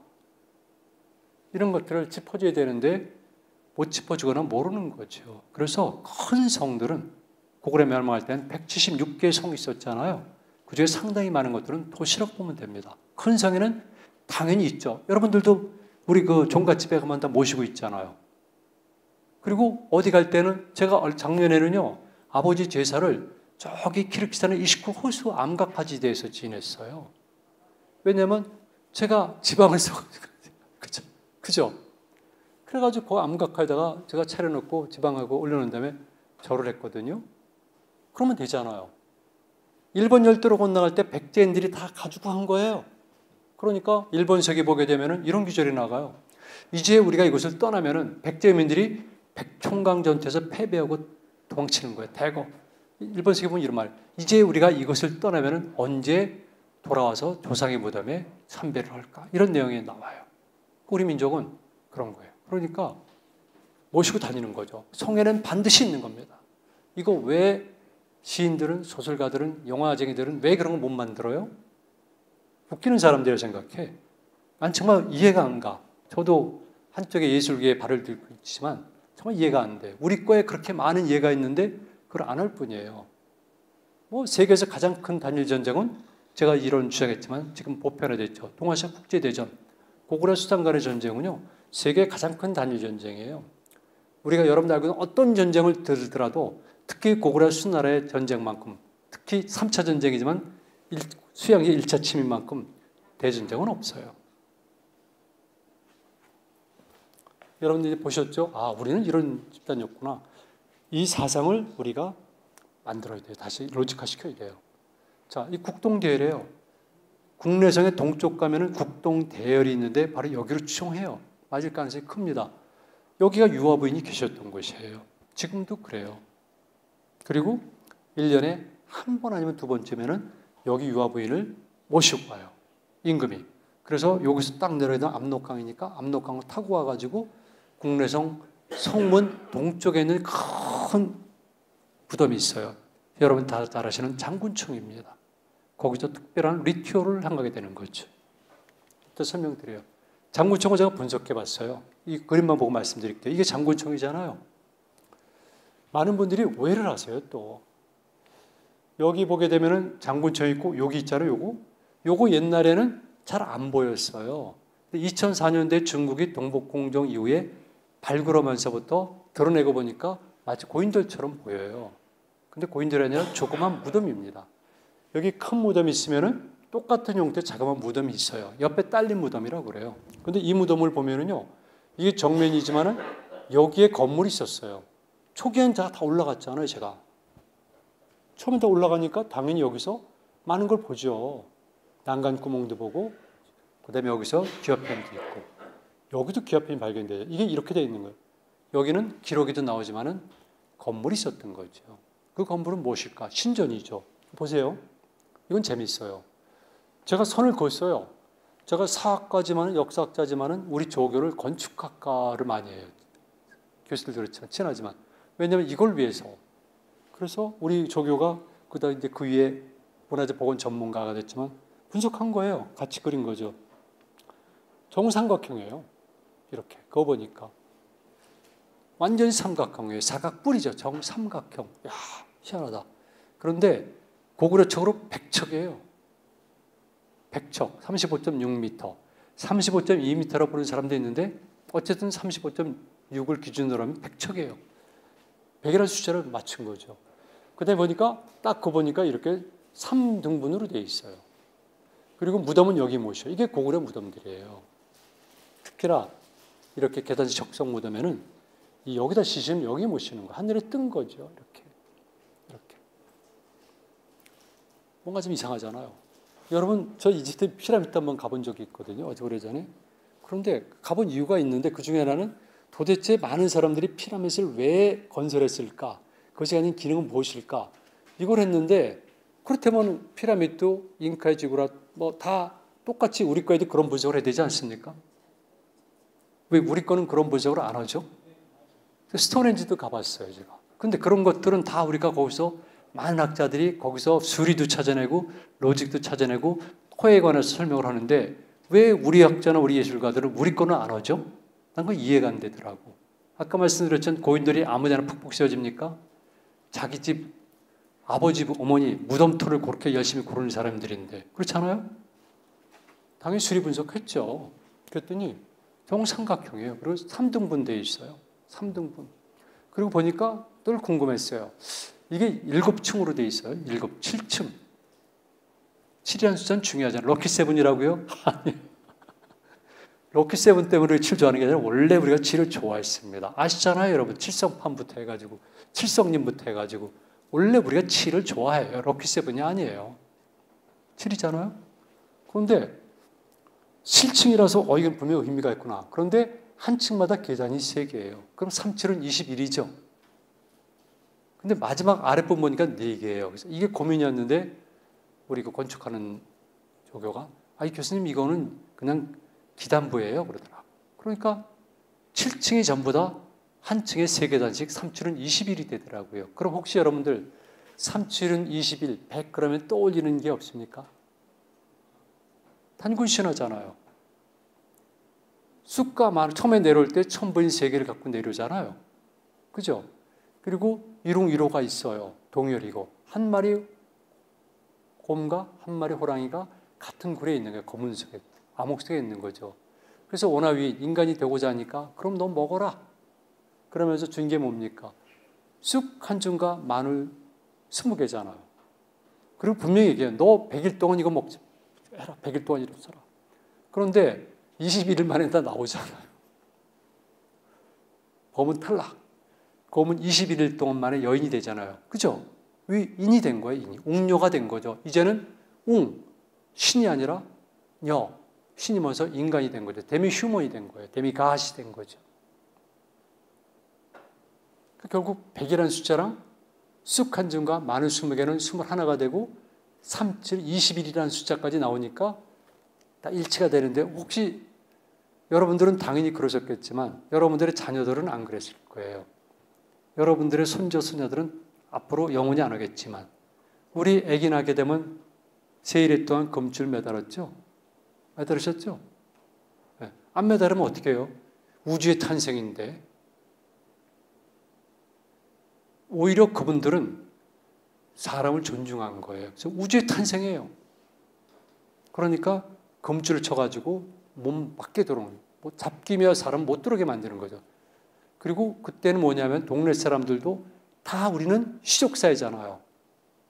이런 것들을 짚어줘야 되는데 못 짚어주거나 모르는 거죠. 그래서 큰 성들은 고구려 멸망할 때는 176개의 성이 있었잖아요. 그 중에 상당히 많은 것들은 도시라고 보면 됩니다. 큰 성에는 당연히 있죠. 여러분들도 우리 그 종갓집에 가면 다 모시고 있잖아요. 그리고 어디 갈 때는 제가 작년에는요, 아버지 제사를 저기 키르키스탄의 이시쿠 호수 암각파지대에서 지냈어요. 왜냐면 제가 지방을 써가지고, 그죠? 그죠? 그래가지고 그 암각하다가 제가 차려놓고 지방하고 올려놓은 다음에 절을 했거든요. 그러면 되잖아요. 일본 열도로 건너갈 때 백제인들이 다 가지고 한 거예요. 그러니까 일본석에 보게 되면 이런 기절이 나가요. 이제 우리가 이곳을 떠나면은 백제민들이 백총강 전투에서 패배하고 도망치는 거예요. 대거. 일본석에 보면 이런 말. 이제 우리가 이것을 떠나면은 언제 돌아와서 조상의 무덤에 참배를 할까? 이런 내용이 나와요. 우리 민족은 그런 거예요. 그러니까 모시고 다니는 거죠. 성에는 반드시 있는 겁니다. 이거 왜 시인들은 소설가들은 영화쟁이들은 왜 그런 걸못 만들어요? 웃기는 사람들이라 생각해. 난 정말 이해가 안 가. 저도 한쪽에 예술계에 발을 들고 있지만 정말 이해가 안 돼. 우리 거에 그렇게 많은 이해가 있는데 그걸 안 할 뿐이에요. 뭐 세계에서 가장 큰 단일 전쟁은 제가 이런 주장했지만 지금 보편화됐죠. 동아시아 국제대전. 고구려 수단 간의 전쟁은요. 세계 가장 큰 단일 전쟁이에요. 우리가 여러분 알고 있는 어떤 전쟁을 들더라도 특히 고구려 수나라의 전쟁만큼 특히 3차 전쟁이지만 수양의 1차 침입만큼 대전쟁은 없어요. 여러분들이 보셨죠? 아, 우리는 이런 집단이었구나. 이 사상을 우리가 만들어야 돼요. 다시 로직화 시켜야 돼요. 자, 이 국동대열이에요. 국내성의 동쪽 가면은 국동대열이 있는데 바로 여기로 추정해요. 맞을 가능성이 큽니다. 여기가 유아 부인이 계셨던 곳이에요. 지금도 그래요. 그리고 1년에 한 번 아니면 두 번쯤에는 여기 유아 부인을 모시고 와요. 임금이. 그래서 여기서 딱 내려다 압록강이니까 압록강을 타고 와가지고 국내성 성문 동쪽에 있는 큰 부덤이 있어요. 여러분 다 잘 아시는 장군총입니다. 거기서 특별한 리튜어를 한가게 되는 거죠. 또 설명드려요. 장군총을 제가 분석해 봤어요. 이 그림만 보고 말씀드릴게요. 이게 장군총이잖아요. 많은 분들이 오해를 하세요, 또. 여기 보게 되면은 장군청 있고 여기 있잖아요, 요거. 요거 옛날에는 잘 안 보였어요. 2004년대 중국이 동북공정 이후에 발굴하면서부터 드러내고 보니까 마치 고인돌처럼 보여요. 근데 아니라 조그만 무덤입니다. 여기 큰 무덤이 있으면은 똑같은 형태 자그마한 무덤이 있어요. 옆에 딸린 무덤이라고 그래요. 근데 이 무덤을 보면은요. 이게 정면이지만은 여기에 건물이 있었어요. 초기엔 다, 다 올라갔잖아요, 제가. 처음에 다 올라가니까 당연히 여기서 많은 걸 보죠. 난간 구멍도 보고, 그 다음에 여기서 기업편도 있고, 여기도 기업편이 발견돼요. 이게 이렇게 돼 있는 거예요. 여기는 기록에도 나오지만은 건물이 있었던 거죠. 그 건물은 무엇일까? 신전이죠. 보세요. 이건 재밌어요. 제가 선을 그었어요. 제가 사학과지만 역사학자지만은 우리 조교를 건축학과를 많이 해요. 교수들 그렇지만 친하지만 왜냐하면 이걸 위해서 그래서 우리 조교가 그다 이제 그 위에 문화재 보건 전문가가 됐지만 분석한 거예요. 같이 그린 거죠. 정삼각형이에요. 이렇게 그거 보니까 완전히 삼각형이에요. 사각뿔이죠. 정삼각형. 야 희한하다. 그런데 고구려 척으로 백척이에요. 백척 35.6m, 35.2m라고 부르는 사람도 있는데 어쨌든 35.6을 기준으로 하면 백척이에요. 백이라는 숫자를 맞춘 거죠. 그다음에 보니까 딱 그 보니까 이렇게 3등분으로 돼 있어요. 그리고 무덤은 여기 모셔. 이게 고구려 무덤들이에요. 특히나 이렇게 계단지 적성 무덤에는 여기다 시시면 여기 모시는 거. 하늘에 뜬 거죠. 이렇게. 뭔가 좀 이상하잖아요. 여러분, 저 이집트 피라미드 한번 가본 적이 있거든요. 어제 오래전에. 그런데 가본 이유가 있는데 그 중에 하나는 도대체 많은 사람들이 피라미드를 왜 건설했을까? 그것이 아닌 기능은 무엇일까? 이걸 했는데 그렇다면 피라미드도 잉카의 지구라 뭐 다 똑같이 우리 거에도 그런 분석을 해야 되지 않습니까? 왜 우리 거는 그런 분석을 안 하죠? 스톤헨지도 가봤어요, 제가. 근데 그런 것들은 다 우리가 거기서 많은 학자들이 거기서 수리도 찾아내고 로직도 찾아내고 코에 관해서 설명을 하는데 왜 우리 학자나 우리 예술가들은 우리 거는 안 하죠? 난 그 이해가 안 되더라고. 아까 말씀드렸던 고인들이 아무데나 푹푹 씌워집니까? 자기 집 아버지, 어머니 무덤토를 그렇게 열심히 고르는 사람들인데 그렇잖아요? 당연히 수리 분석했죠. 그랬더니 정삼각형이에요. 그리고 3등분 되어 있어요. 3등분. 그리고 보니까 늘 궁금했어요. 이게 7층으로 되어 있어요. 7, 7층. 7이라는 숫자는 중요하잖아요. 럭키 세븐이라고요? 아니. 럭키 세븐 때문에 7 좋아하는 게 아니라 원래 우리가 7을 좋아했습니다. 아시잖아요, 여러분. 칠성판부터 해가지고, 칠성님부터 해가지고. 원래 우리가 7을 좋아해요. 럭키 세븐이 아니에요. 7이잖아요? 그런데 7층이라서 어, 이건 분명 의미가 있구나. 그런데 한 층마다 계단이 3개예요. 그럼 3, 7은 21이죠. 근데 마지막 아랫부분 보니까 4개예요. 그래서 이게 고민이었는데 우리 그 건축하는 조교가 아, 이 교수님 이거는 그냥 기단부예요. 그러더라. 그러니까 7층이 전부 다 한 층에 3계단씩 3층은 21이 되더라고요. 그럼 혹시 여러분들 3층은 21, 100 그러면 떠올리는 게 없습니까? 단군 신화잖아요. 쑥과 마늘 처음에 내려올 때 천부인 세 개를 갖고 내려오잖아요. 그죠? 그리고 1호가 있어요. 동열이고 한 마리 곰과 한 마리 호랑이가 같은 굴에 있는 거예요. 검은색에 암흑색에 있는 거죠. 그래서 원하위 인간이 되고자 하니까 그럼 너 먹어라. 그러면서 준 게 뭡니까? 쑥 한 줌과 마늘 스무 개잖아요. 그리고 분명히 얘기해요. 너 100일 동안 이거 먹지. 해라. 100일 동안 이렇게 살아. 그런데 21일 만에 다 나오잖아요. 범은 탈락. 검은 21일 동안 만에 여인이 되잖아요. 그죠? 왜 인이 된 거예요, 인이. 웅녀가 된 거죠. 이제는 웅, 신이 아니라 녀, 신이 면서 인간이 된 거죠. 데미 휴먼이 된 거예요. 데미 가시 된 거죠. 그러니까 결국 100이라는 숫자랑 쑥한 줌과 많은 20개는 21가 되고 3, 7, 21이라는 숫자까지 나오니까 다 일치가 되는데 혹시 여러분들은 당연히 그러셨겠지만 여러분들의 자녀들은 안 그랬을 거예요. 여러분들의 손자, 손녀들은 앞으로 영원히 안 오겠지만 우리 아기 낳게 되면 세일에 또한 금줄 매달았죠? 매달으셨죠? 네. 안 매달으면 어떻게 해요? 우주의 탄생인데 오히려 그분들은 사람을 존중한 거예요. 그래서 우주의 탄생이에요. 그러니까 검줄을 쳐가지고 몸 밖에 들어오는, 뭐 잡기며 사람 못 들어오게 만드는 거죠. 그리고 그때는 뭐냐면 동네 사람들도 다 우리는 시족사회잖아요.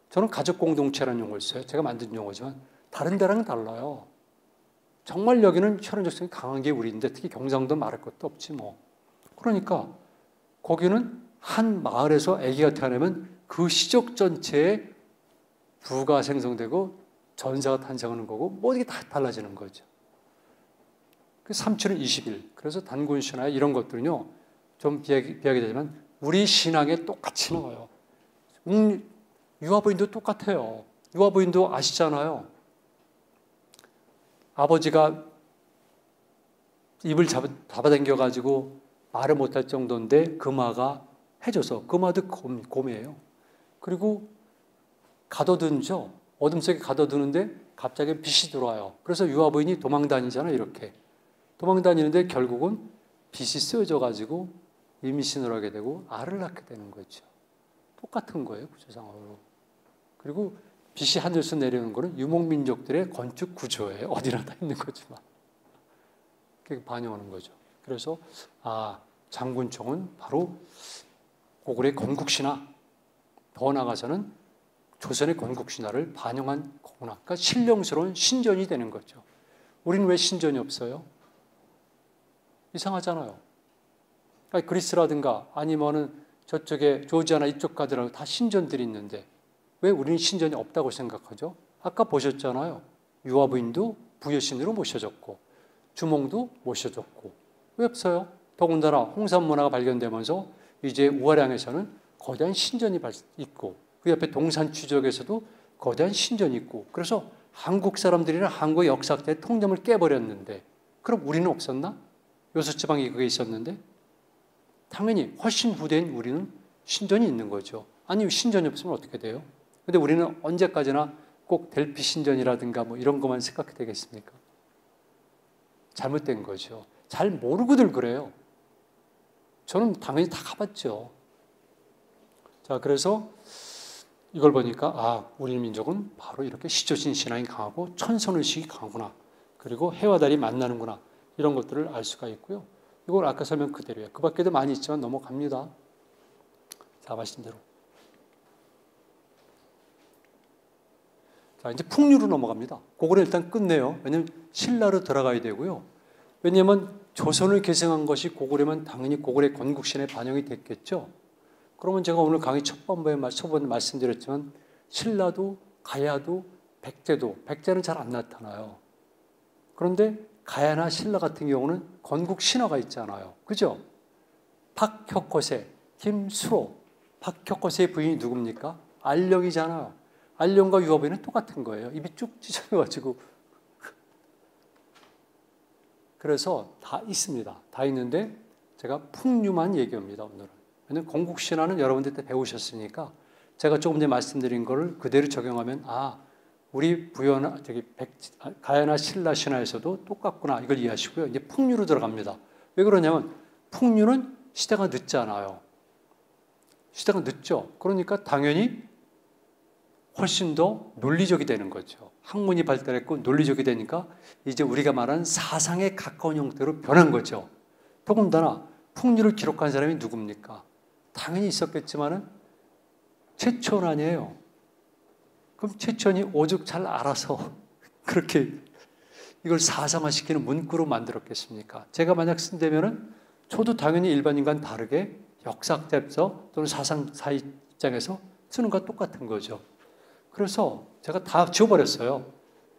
저는 가족 공동체라는 용어를 써요. 제가 만든 용어지만 다른 데랑은 달라요. 정말 여기는 혈연적성이 강한 게 우리인데 특히 경상도 말할 것도 없지 뭐. 그러니까 거기는 한 마을에서 아기가 태어나면 그 시족 전체에 부가 생성되고 전사가 탄생하는 거고 모든 게 다 달라지는 거죠. 그 3초는 20일. 그래서 단군 신화 이런 것들은요. 좀 비하게, 비하게 되지만 우리 신앙에 똑같이 나와요. 음, 유아부인도 똑같아요. 유아부인도 아시잖아요. 아버지가 입을 잡아, 잡아당겨가지고 말을 못할 정도인데 금화가 해줘서 금화도 곰, 곰이에요. 그리고 가둬둔죠. 어둠 속에 가둬두는데 갑자기 빛이 들어와요. 그래서 유아부인이 도망 다니잖아요. 이렇게. 도망 다니는데 결국은 빛이 쓰여져가지고 임신을 하게 되고 알을 낳게 되는 거죠. 똑같은 거예요. 구조상으로. 그리고 빛이 하늘에서 내려오는 거는 유목민족들의 건축 구조예요. 어디나 다 있는 거지만. 그게 반영하는 거죠. 그래서 아 장군총은 바로 고구려의 건국신화 더 나아가서는 조선의 건국신화를 반영한 거구나. 그러니까 신령스러운 신전이 되는 거죠. 우리는 왜 신전이 없어요? 이상하잖아요. 그러니까 그리스라든가 아니면은 저쪽에 조지아나 이쪽 가더라도 다 신전들이 있는데 왜 우리는 신전이 없다고 생각하죠? 아까 보셨잖아요. 유아부인도 부여신으로 모셔졌고 주몽도 모셔졌고 왜 없어요? 더군다나 홍산 문화가 발견되면서 이제 우아량에서는 거대한 신전이 있고 그 옆에 동산 추적에서도 거대한 신전이 있고 그래서 한국 사람들이나 한국의 역사때 통념을 깨버렸는데 그럼 우리는 없었나? 요소지방이 그게 있었는데 당연히 훨씬 후대인 우리는 신전이 있는 거죠. 아니 신전이 없으면 어떻게 돼요? 근데 우리는 언제까지나 꼭 델피 신전이라든가 뭐 이런 것만 생각해 되겠습니까? 잘못된 거죠. 잘 모르고들 그래요. 저는 당연히 다 가봤죠. 자, 그래서 이걸 보니까 아, 우리 민족은 바로 이렇게 시조신 신앙이 강하고 천선의식이 강하구나. 그리고 해와 달이 만나는구나. 이런 것들을 알 수가 있고요. 이걸 아까 설명 그대로예요. 그 밖에도 많이 있지만 넘어갑니다. 자, 말씀대로. 자, 이제 풍류로 넘어갑니다. 그거를 일단 끝내요. 왜냐면 신라로 들어가야 되고요. 왜냐면 조선을 계승한 것이 고구려면 당연히 고구려 건국신에 반영이 됐겠죠. 그러면 제가 오늘 강의 첫 번에 초반에 말씀드렸지만 신라도 가야도 백제도 백제는 잘 안 나타나요. 그런데 가야나 신라 같은 경우는 건국 신화가 있잖아요. 그죠? 박혁거세, 김수호. 박혁거세의 부인이 누굽니까? 알령이잖아요. 알령과 유업이는 똑같은 거예요. 입이 쭉 찢어져가지고. 그래서 다 있습니다. 다 있는데 제가 풍류만 얘기합니다, 오늘은. 왜냐면 건국 신화는 여러분들 때 배우셨으니까 제가 조금 전에 말씀드린 거를 그대로 적용하면 아, 우리 부여나 저기 백, 가야나 신라 신화에서도 똑같구나 이걸 이해하시고요. 이제 풍류로 들어갑니다. 왜 그러냐면 풍류는 시대가 늦잖아요. 시대가 늦죠. 그러니까 당연히 훨씬 더 논리적이 되는 거죠. 학문이 발달했고 논리적이 되니까 이제 우리가 말하는 사상에 가까운 형태로 변한 거죠. 더군다나 풍류를 기록한 사람이 누굽니까? 당연히 있었겠지만은 최천 아니에요. 그럼 최천이 오죽 잘 알아서 그렇게 이걸 사상화시키는 문구로 만들었겠습니까? 제가 만약 쓴다면은 저도 당연히 일반인과는 다르게 역사학자에서 또는 사상사 입장에서 쓰는 것과 똑같은 거죠. 그래서 제가 다 지워버렸어요.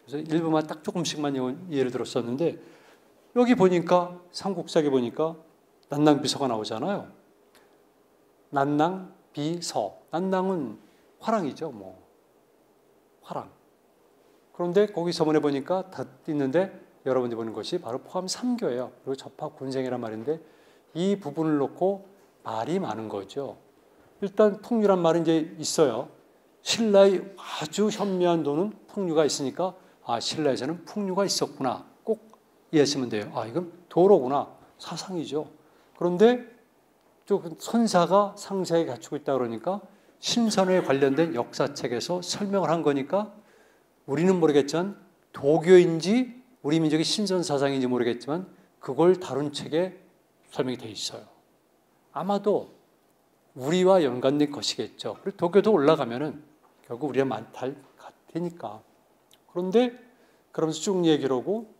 그래서 일부만 딱 조금씩만 예를 들었었는데 여기 보니까 삼국사기 보니까 난낭비서가 나오잖아요. 난낭 비서. 난낭은 화랑이죠, 뭐. 화랑. 그런데 거기 서문에 보니까 다 있는데 여러분이 보는 것이 바로 포함 3교예요. 그리고 접합 군생이란 말인데 이 부분을 놓고 말이 많은 거죠. 일단 풍류란 말은 이제 있어요. 신라의 아주 현미한 도는 풍류가 있으니까 아 신라에서는 풍류가 있었구나. 꼭 이해하시면 돼요. 아 이건 도로구나. 사상이죠. 그런데 또 선사가 상세하게 갖추고 있다 그러니까 신선에 관련된 역사책에서 설명을 한 거니까 우리는 모르겠지만 도교인지 우리 민족의 신선 사상인지 모르겠지만 그걸 다룬 책에 설명이 돼 있어요. 아마도 우리와 연관된 것이겠죠. 그리고 도교도 올라가면은 결국 우리가 많다 같으니까. 그런데 그러면서 쭉 얘기를 하고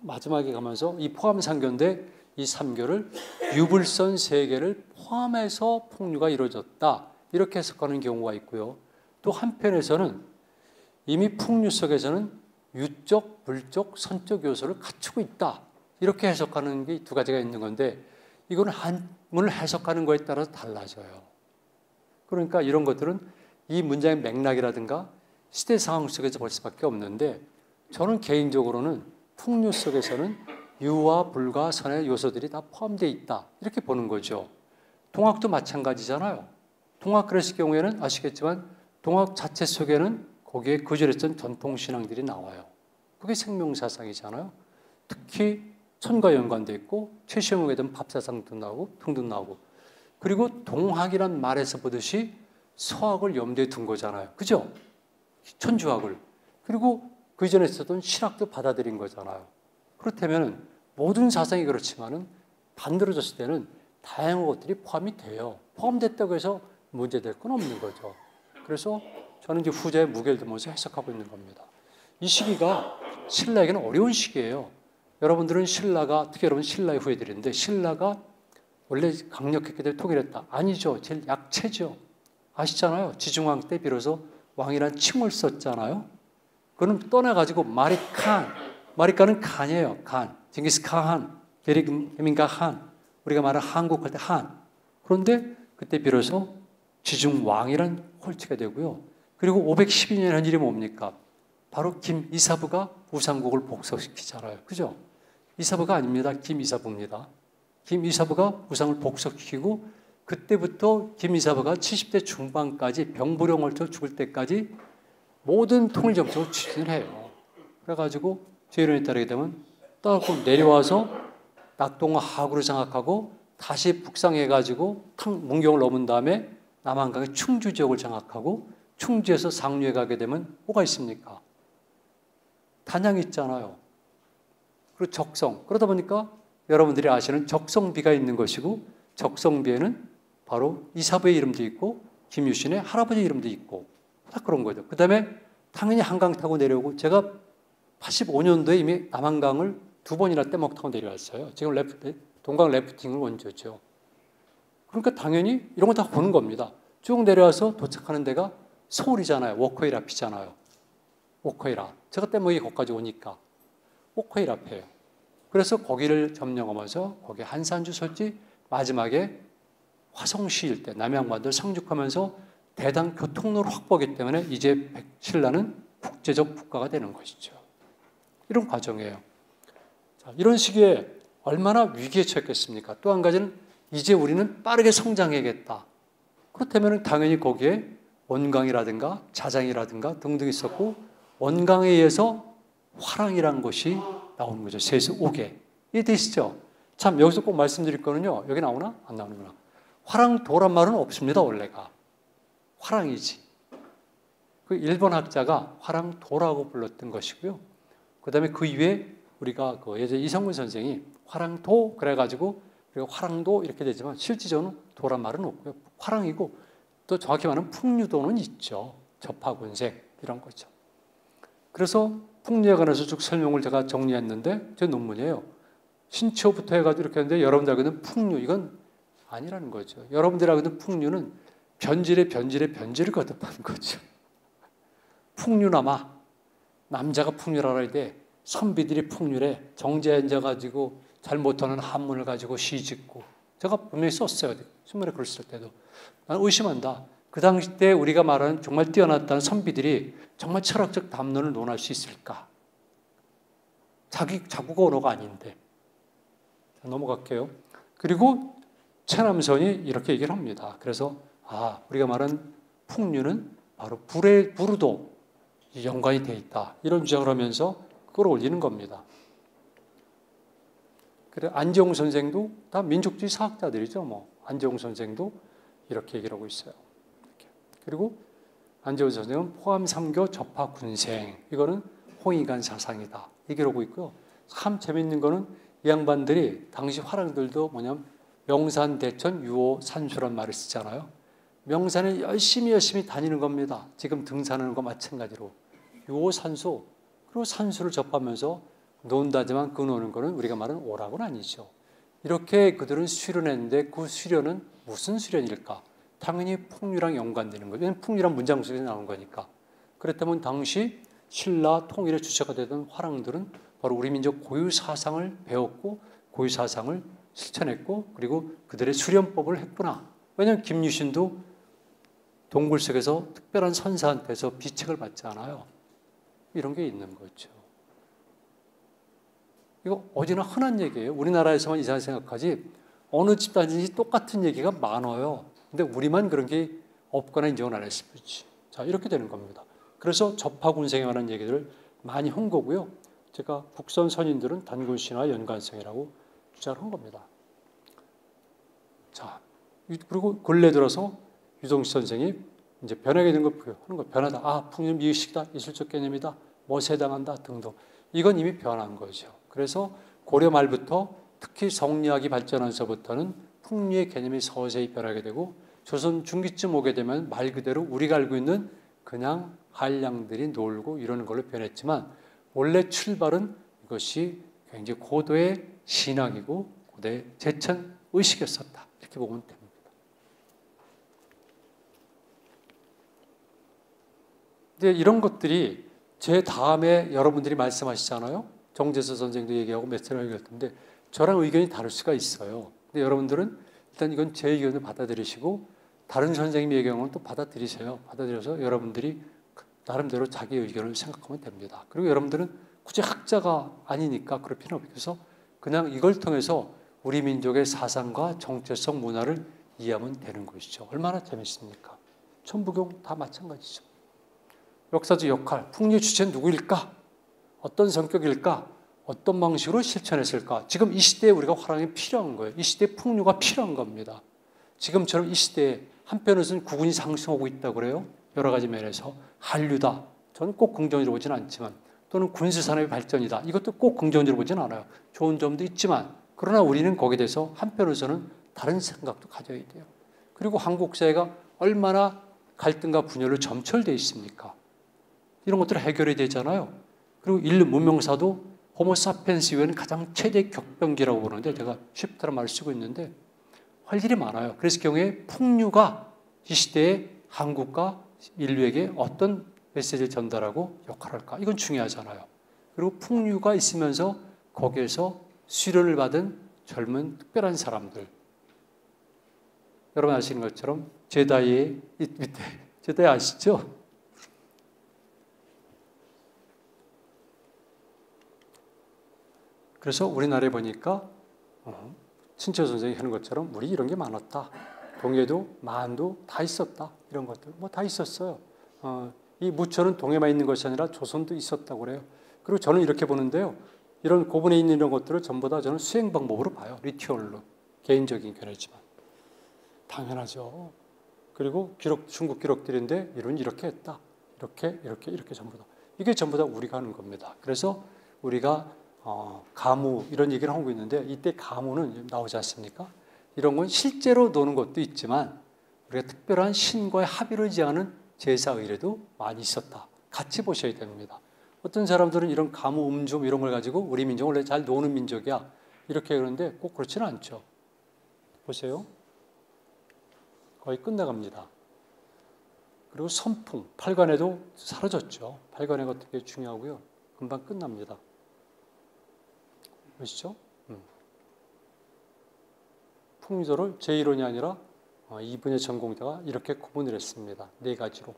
마지막에 가면서 이 포함 상교인데 이 3교를 유불선 세계를 포함해서 풍류가 이루어졌다. 이렇게 해석하는 경우가 있고요. 또 한편에서는 이미 풍류 속에서는 유적, 불적, 선적 요소를 갖추고 있다. 이렇게 해석하는 게 두 가지가 있는 건데 이거는 한문을 해석하는 거에 따라서 달라져요. 그러니까 이런 것들은 이 문장의 맥락이라든가 시대 상황 속에서 볼 수밖에 없는데 저는 개인적으로는 풍류 속에서는 유와 불과 선의 요소들이 다 포함되어 있다. 이렇게 보는 거죠. 동학도 마찬가지잖아요. 동학 그랬을 경우에는 아시겠지만 동학 자체 속에는 거기에 거절했던 전통신앙들이 나와요. 그게 생명사상이잖아요. 특히 천과 연관돼 있고 최시험에 대한 밥사상도 나오고 등도 나오고 그리고 동학이란 말에서 보듯이 서학을 염두에 둔 거잖아요. 그죠? 천주학을. 그리고 그 전에 있었던 신학도 받아들인 거잖아요. 그렇다면 모든 사상이 그렇지만은 반들어졌을 때는 다양한 것들이 포함이 돼요. 포함됐다고 해서 문제될 건 없는 거죠. 그래서 저는 이제 후자의 무게를 두면서 해석하고 있는 겁니다. 이 시기가 신라에게는 어려운 시기예요. 여러분들은 신라가 특히 여러분 신라의 후예들인데 신라가 원래 강력했기 때문에 통일했다. 아니죠. 제일 약체죠. 아시잖아요. 지중왕 때 비로소 왕이란 칭을 썼잖아요. 그는 떠나가지고 마리칸, 마리칸은 칸이에요. 칸. 징기스 카한, 베리민가 한. 우리가 말하는 한국 할 때 한. 그런데 그때 비로소 지중 왕이란 홀치가 되고요. 그리고 512년 한 일이 뭡니까? 바로 김이사부가 우상국을 복속시키잖아요. 그죠? 이사부가 아닙니다. 김이사부입니다. 김이사부가 우상을 복속시키고 그때부터 김이사부가 70대 중반까지 병부령을 쳐 죽을 때까지 모든 통일 정책을 추진을 해요. 그래가지고 제이론에 따르게 되면 떠나고 내려와서 낙동과 하구를 장악하고 다시 북상해가지고 문경을 넘은 다음에 남한강의 충주 지역을 장악하고 충주에서 상류에 가게 되면 뭐가 있습니까? 단양이 있잖아요. 그리고 적성. 그러다 보니까 여러분들이 아시는 적성비가 있는 것이고 적성비에는 바로 이사부의 이름도 있고 김유신의 할아버지 이름도 있고 다 그런 거죠. 그 다음에 당연히 한강 타고 내려오고 제가 85년도에 이미 남한강을 두 번이나 떼먹 타고 내려왔어요. 지금 레프트, 동강 래프팅의 원조죠. 그러니까 당연히 이런 거 다 보는 겁니다. 쭉 내려와서 도착하는 데가 서울이잖아요. 워커힐 앞이잖아요. 워커힐 앞. 제가 뗏목이 거기까지 오니까 워커힐 앞이에요. 그래서 거기를 점령하면서 거기 한산주 설치 마지막에 화성시 일대 남양반도 상륙하면서 대당 교통로를 확보하기 때문에 이제 신라는 국제적 국가가 되는 것이죠. 이런 과정이에요. 자, 이런 시기에 얼마나 위기에 처했겠습니까? 또 한 가지는 이제 우리는 빠르게 성장해야겠다. 그렇다면 당연히 거기에 원강이라든가 자장이라든가 등등 있었고 원강에 의해서 화랑이란 것이 나오는 거죠. 세수 5개. 이해되시죠? 참 여기서 꼭 말씀드릴 거는요. 여기 나오나? 안 나오는구나. 화랑도란 말은 없습니다. 원래가. 화랑이지. 그 일본 학자가 화랑도라고 불렀던 것이고요. 그 다음에 그 이후에 우리가 그 예전 이성문 선생이 화랑도 그래가지고 그리고 화랑도 이렇게 되지만 실질적으로 도란 말은 없고요. 화랑이고 또 정확히 말하면 풍류도는 있죠. 접하군색 이런 거죠. 그래서 풍류에 관해서 쭉 설명을 제가 정리했는데 제 논문이에요. 신초부터 해가지고 이렇게 했는데 여러분들 알고는 풍류 이건 아니라는 거죠. 여러분들 알고는 풍류는 변질의 변질의 변질을 거듭하는 거죠. 풍류나마 남자가 풍류라고 할때 선비들이 풍류래 정제 앉아가지고 잘 못하는 한문을 가지고 시 짓고 제가 분명히 썼어요. 신문에 글쓸 때도. 난 의심한다. 그 당시 때 우리가 말하는 정말 뛰어났다는 선비들이 정말 철학적 담론을 논할 수 있을까? 자기 자국어 언어가 아닌데. 자, 넘어갈게요. 그리고 최남선이 이렇게 얘기를 합니다. 그래서 아 우리가 말한 풍류는 바로 불의 부르도 연관이 돼 있다. 이런 주장을 하면서 끌어올리는 겁니다. 그래 안지용 선생도 다 민족주의 사학자들이죠. 뭐 안재홍 선생도 이렇게 얘기를 하고 있어요. 이렇게. 그리고 안재홍 선생은 포함 삼교 접하 군생 이거는 홍익한 사상이다 얘기를 하고 있고요. 참 재밌는 거는 이 양반들이 당시 화랑들도 뭐냐면 명산 대천 유호 산수란 말을 쓰잖아요. 명산에 열심히 열심히 다니는 겁니다. 지금 등산하는 거 마찬가지로 유호 산수 그리고 산수를 접하면서 논다지만 그 노는 거는 우리가 말하는 오락은 아니죠. 이렇게 그들은 수련했는데 그 수련은 무슨 수련일까? 당연히 풍류랑 연관되는 거죠. 풍류란 문장 속에서 나온 거니까. 그렇다면 당시 신라 통일의 주체가 되던 화랑들은 바로 우리 민족 고유 사상을 배웠고 고유 사상을 실천했고 그리고 그들의 수련법을 했구나. 왜냐하면 김유신도 동굴 속에서 특별한 선사한테서 비책을 받지 않아요. 이런 게 있는 거죠. 이거 어디나 흔한 얘기예요. 우리나라에서만 이상하게 생각하지 어느 집단인지 똑같은 얘기가 많아요. 근데 우리만 그런 게 없거나 인정을 안 했을 뿐이지. 자, 이렇게 되는 겁니다. 그래서 접하군생에 관한 얘기들을 많이 한 거고요. 제가 북선 선인들은 단군신화 연관성이라고 주장을 한 겁니다. 자, 그리고 근래 들어서 유동식 선생이 이제 변하게 된 걸 하는 거 변하다. 아, 풍년 미의식이다. 이술적 개념이다. 뭐세당한다 등등. 이건 이미 변한 거죠. 그래서 고려 말부터 특히 성리학이 발전하면서부터는 풍류의 개념이 서서히 변하게 되고 조선 중기쯤 오게 되면 말 그대로 우리가 알고 있는 그냥 한량들이 놀고 이러는 걸로 변했지만 원래 출발은 이것이 굉장히 고도의 신학이고 고도의 제천 의식이었었다. 이렇게 보면 됩니다. 이제 이런 것들이 제 다음에 여러분들이 말씀하시잖아요. 정재서 선생도 얘기하고 얘기할 텐데 저랑 의견이 다를 수가 있어요. 근데 여러분들은 일단 이건 제 의견을 받아들이시고 다른 선생님의 의견은 또 받아들이세요. 받아들여서 여러분들이 나름대로 자기 의견을 생각하면 됩니다. 그리고 여러분들은 굳이 학자가 아니니까 그럴 필요 없어서 그냥 이걸 통해서 우리 민족의 사상과 정체성 문화를 이해하면 되는 것이죠. 얼마나 재밌습니까? 천부경 다 마찬가지죠. 역사적 역할, 풍류 주체는 누구일까? 어떤 성격일까? 어떤 방식으로 실천했을까? 지금 이 시대에 우리가 화랑이 필요한 거예요. 이 시대에 풍류가 필요한 겁니다. 지금처럼 이 시대에 한편에서는 국군이 상승하고 있다고 그래요. 여러 가지 면에서 한류다. 저는 꼭 긍정적으로 보진 않지만 또는 군수 산업의 발전이다. 이것도 꼭 긍정적으로 보진 않아요. 좋은 점도 있지만 그러나 우리는 거기에 대해서 한편으로서는 다른 생각도 가져야 돼요. 그리고 한국 사회가 얼마나 갈등과 분열로 점철되어 있습니까? 이런 것들 해결해야 되잖아요. 그리고 인류 문명사도 호모사피엔스 이후에는 가장 최대 격변기라고 보는데 제가 쉽다는 말을 쓰고 있는데 할 일이 많아요. 그래서 경우에 풍류가 이 시대에 한국과 인류에게 어떤 메시지를 전달하고 역할을 할까? 이건 중요하잖아요. 그리고 풍류가 있으면서 거기에서 수련을 받은 젊은 특별한 사람들. 여러분 아시는 것처럼 제다이의 밑에 제다이 아시죠? 그래서 우리나라에 보니까 어, 친철 선생이 하는 것처럼 우리 이런 게 많았다. 동해도 만도 다 있었다. 이런 것들 뭐 다 있었어요. 어, 이 무천은 동해만 있는 것이 아니라 조선도 있었다고 그래요. 그리고 저는 이렇게 보는데요. 이런 고분에 있는 이런 것들을 전부 다 저는 수행 방법으로 봐요. 리튜얼로. 개인적인 견해지만. 당연하죠. 그리고 기록, 중국 기록들인데 이런 이렇게 했다. 이렇게, 이렇게, 이렇게 전부 다. 이게 전부 다 우리가 하는 겁니다. 그래서 우리가 어, 가무 이런 얘기를 하고 있는데 이때 가무는 나오지 않습니까? 이런 건 실제로 노는 것도 있지만 우리가 특별한 신과의 합의를 지하는 제사 의례도 많이 있었다. 같이 보셔야 됩니다. 어떤 사람들은 이런 가무 음주 이런 걸 가지고 우리 민족 원래 잘 노는 민족이야 이렇게 그러는데 꼭 그렇지는 않죠. 보세요. 거의 끝나갑니다. 그리고 선풍, 팔관에도 사라졌죠. 것 되게 중요하고요. 금방 끝납니다. 보시죠? 음. 풍조를 제1원이 아니라 2분의 어, 전공자가 이렇게 구분을 했습니다. 네 가지로.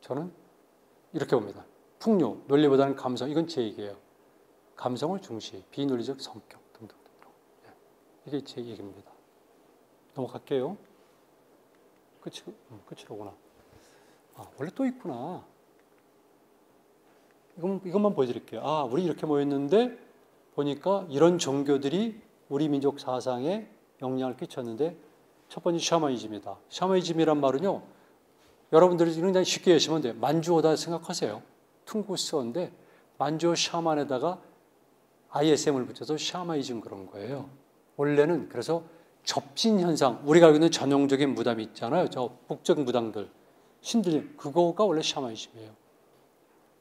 저는 이렇게 봅니다. 풍요, 논리보다는 감성, 이건 제 얘기예요. 감성을 중시, 비논리적 성격 등등. 예. 이게 제 얘기입니다. 넘어갈게요. 끝이, 음, 끝이로구나. 아, 원래 또 있구나. 이것만 보여드릴게요. 아, 우리 이렇게 모였는데 보니까 이런 종교들이 우리 민족 사상에 영향을 끼쳤는데 첫 번째 샤머니즘이다. 샤머니즘이란 말은요. 여러분들이 굉장히 쉽게 하시면 돼요. 만주어다 생각하세요. 퉁구스어인데 만주어 샤만에다가 ISM을 붙여서 샤머니즘 그런 거예요. 원래는 그래서 접진 현상, 우리가 알고 있는 전형적인 무담이 있잖아요. 저 북적 무당들, 신들, 그거가 원래 샤머니즘이에요.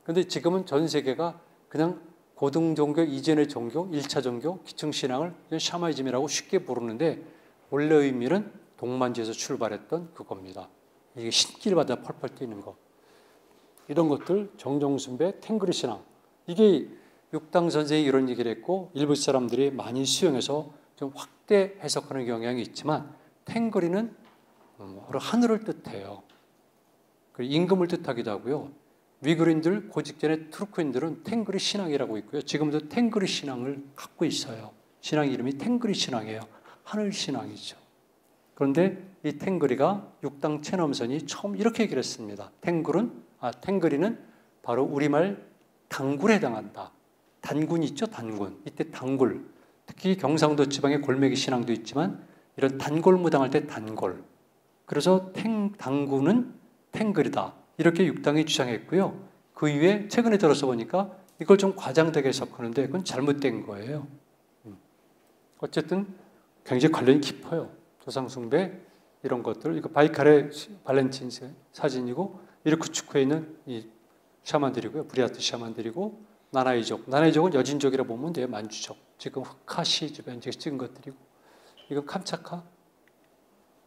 근데 지금은 전 세계가 그냥 고등 종교 이전의 종교, 1차 종교, 기층 신앙을 샤머니즘이라고 쉽게 부르는데 원래 의미는 동만지에서 출발했던 그겁니다. 이게 신길마다 펄펄 뛰는 거. 이런 것들 정정순배 탱그리 신앙. 이게 육당 선생이 이런 얘기를 했고 일부 사람들이 많이 수용해서 좀 확대 해석하는 경향이 있지만 탱그리는 음, 하늘을 뜻해요. 임금을 뜻하기도 하고요. 위그린들, 고직전의 투르크인들은 탱그리 신앙이라고 있고요. 지금도 탱그리 신앙을 갖고 있어요. 신앙 이름이 탱그리 신앙이에요. 하늘 신앙이죠. 그런데 이 탱그리가 육당 체험선이 처음 이렇게 얘기를 했습니다. 탱글은, 아, 탱그리는 바로 우리말 단굴에 해당한다. 단군 있죠, 단군. 이때 단굴. 특히 경상도 지방의 골매기 신앙도 있지만 이런 단골 무당할 때 단골. 그래서 탱, 단군은 탱글이다. 이렇게 육당이 주장했고요. 그 이후에 최근에 들어서 보니까 이걸 좀 과장되게 해석하는데 그건 잘못된 거예요. 음. 어쨌든 굉장히 관련이 깊어요. 조상숭배 이런 것들. 이거 바이칼의 발렌틴 사진이고 이르쿠츠크에 있는 이 샤만들이고요. 브리아트 샤만들이고 나나이족. 나나이족은 여진족이라 보면 돼요. 만주족. 지금 흑카시 주변 찍은 것들이고 이건 캄차카.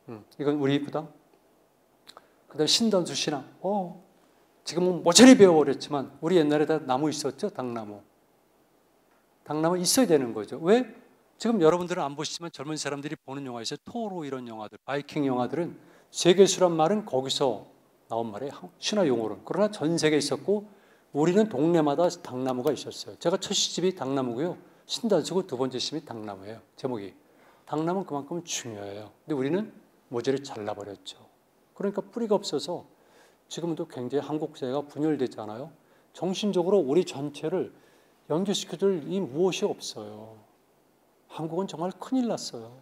음, 이건 우리 무당. 그다음 신단수 신앙. 어, 지금은 모조리 베어버렸지만 우리 옛날에 다 나무 있었죠, 당나무. 당나무 있어야 되는 거죠. 왜? 지금 여러분들은 안 보시지만 젊은 사람들이 보는 영화 있어요. 토로 이런 영화들, 바이킹 영화들은 세계수란 말은 거기서 나온 말이에요. 신화 용어로는. 그러나 전 세계에 있었고 우리는 동네마다 당나무가 있었어요. 제가 첫 시집이 당나무고요. 신단수고 두 번째 시집이 당나무예요. 제목이. 당나무는 그만큼 중요해요. 근데 우리는 모조리 잘라버렸죠. 그러니까 뿌리가 없어서 지금도 굉장히 한국 사회가 분열됐잖아요. 정신적으로 우리 전체를 연결시켜줄 이 무엇이 없어요. 한국은 정말 큰일 났어요.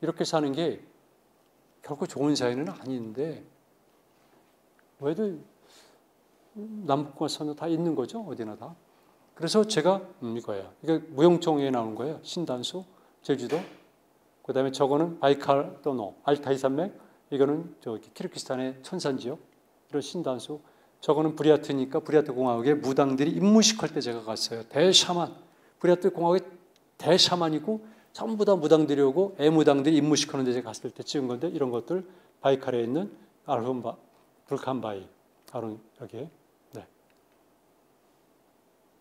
이렇게 사는 게 결코 좋은 사회는 아닌데 왜도 남북과 선도 다 있는 거죠 어디나 다. 그래서 제가 음, 이거예요. 이게 무용총회에 나오는 거예요. 신단수 제주도. 그다음에 저거는 바이칼 또노 알타이 산맥. 이거는 저기 키르기스탄의 천산지역 이런 신단수. 저거는 브리아트니까 브리아트 공화국의 무당들이 입무식할 때 제가 갔어요. 대샤만. 브리아트 공화국의 대샤만이고 전부 다 무당들이 오고 애무당들이 입무식하는 데 제가 갔을 때 찍은 건데 이런 것들 바이칼에 있는 아르훈바, 불칸바이, 아론 여기에 네.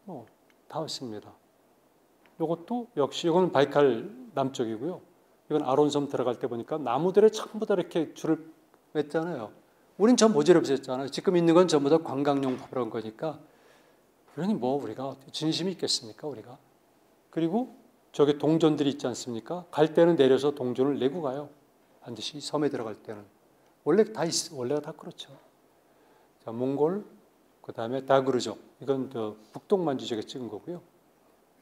어, 다 있습니다. 이것도 역시 이거는 바이칼 남쪽이고요. 이건 아론섬 들어갈 때 보니까 나무들에 전부 다 이렇게 줄을 맸잖아요. 우린 전 모자를 없었잖아요. 지금 있는 건 전부 다 관광용 그런 거니까. 그러니 뭐 우리가 진심이 있겠습니까, 우리가. 그리고 저기 동전들이 있지 않습니까? 갈 때는 내려서 동전을 내고 가요. 반드시 섬에 들어갈 때는. 원래 다 있, 원래가 다 그렇죠. 자, 몽골, 그 다음에 다그르족. 이건 저 북동만주족에 찍은 거고요.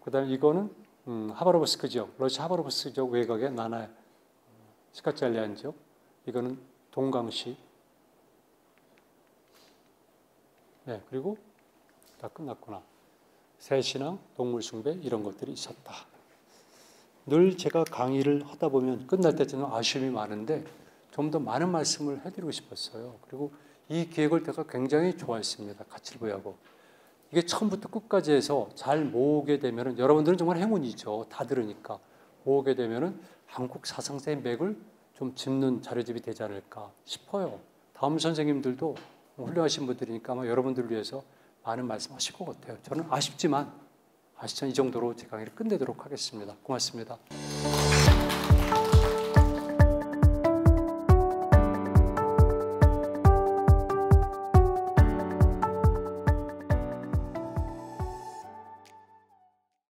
그 다음에 이거는 음, 하바로브스크 지역, 러시아 하바로브스크 지역 외곽의 나나 스카짤리안 지역, 이거는 동강시. 네, 그리고 다 끝났구나. 새신앙, 동물숭배 이런 것들이 있었다. 늘 제가 강의를 하다 보면 끝날 때쯤 아쉬움이 많은데 좀 더 많은 말씀을 해드리고 싶었어요. 그리고 이 기획을 제가 굉장히 좋아했습니다. 같이 보하고 이게 처음부터 끝까지 해서 잘 모으게 되면은 여러분들은 정말 행운이죠. 다 들으니까 모으게 되면은 한국 사상사의 맥을 좀 짚는 자료집이 되지 않을까 싶어요. 다음 선생님들도 훌륭하신 분들이니까 아마 여러분들을 위해서 많은 말씀하실 것 같아요. 저는 아쉽지만 아시죠? 이 정도로 제 강의를 끝내도록 하겠습니다. 고맙습니다.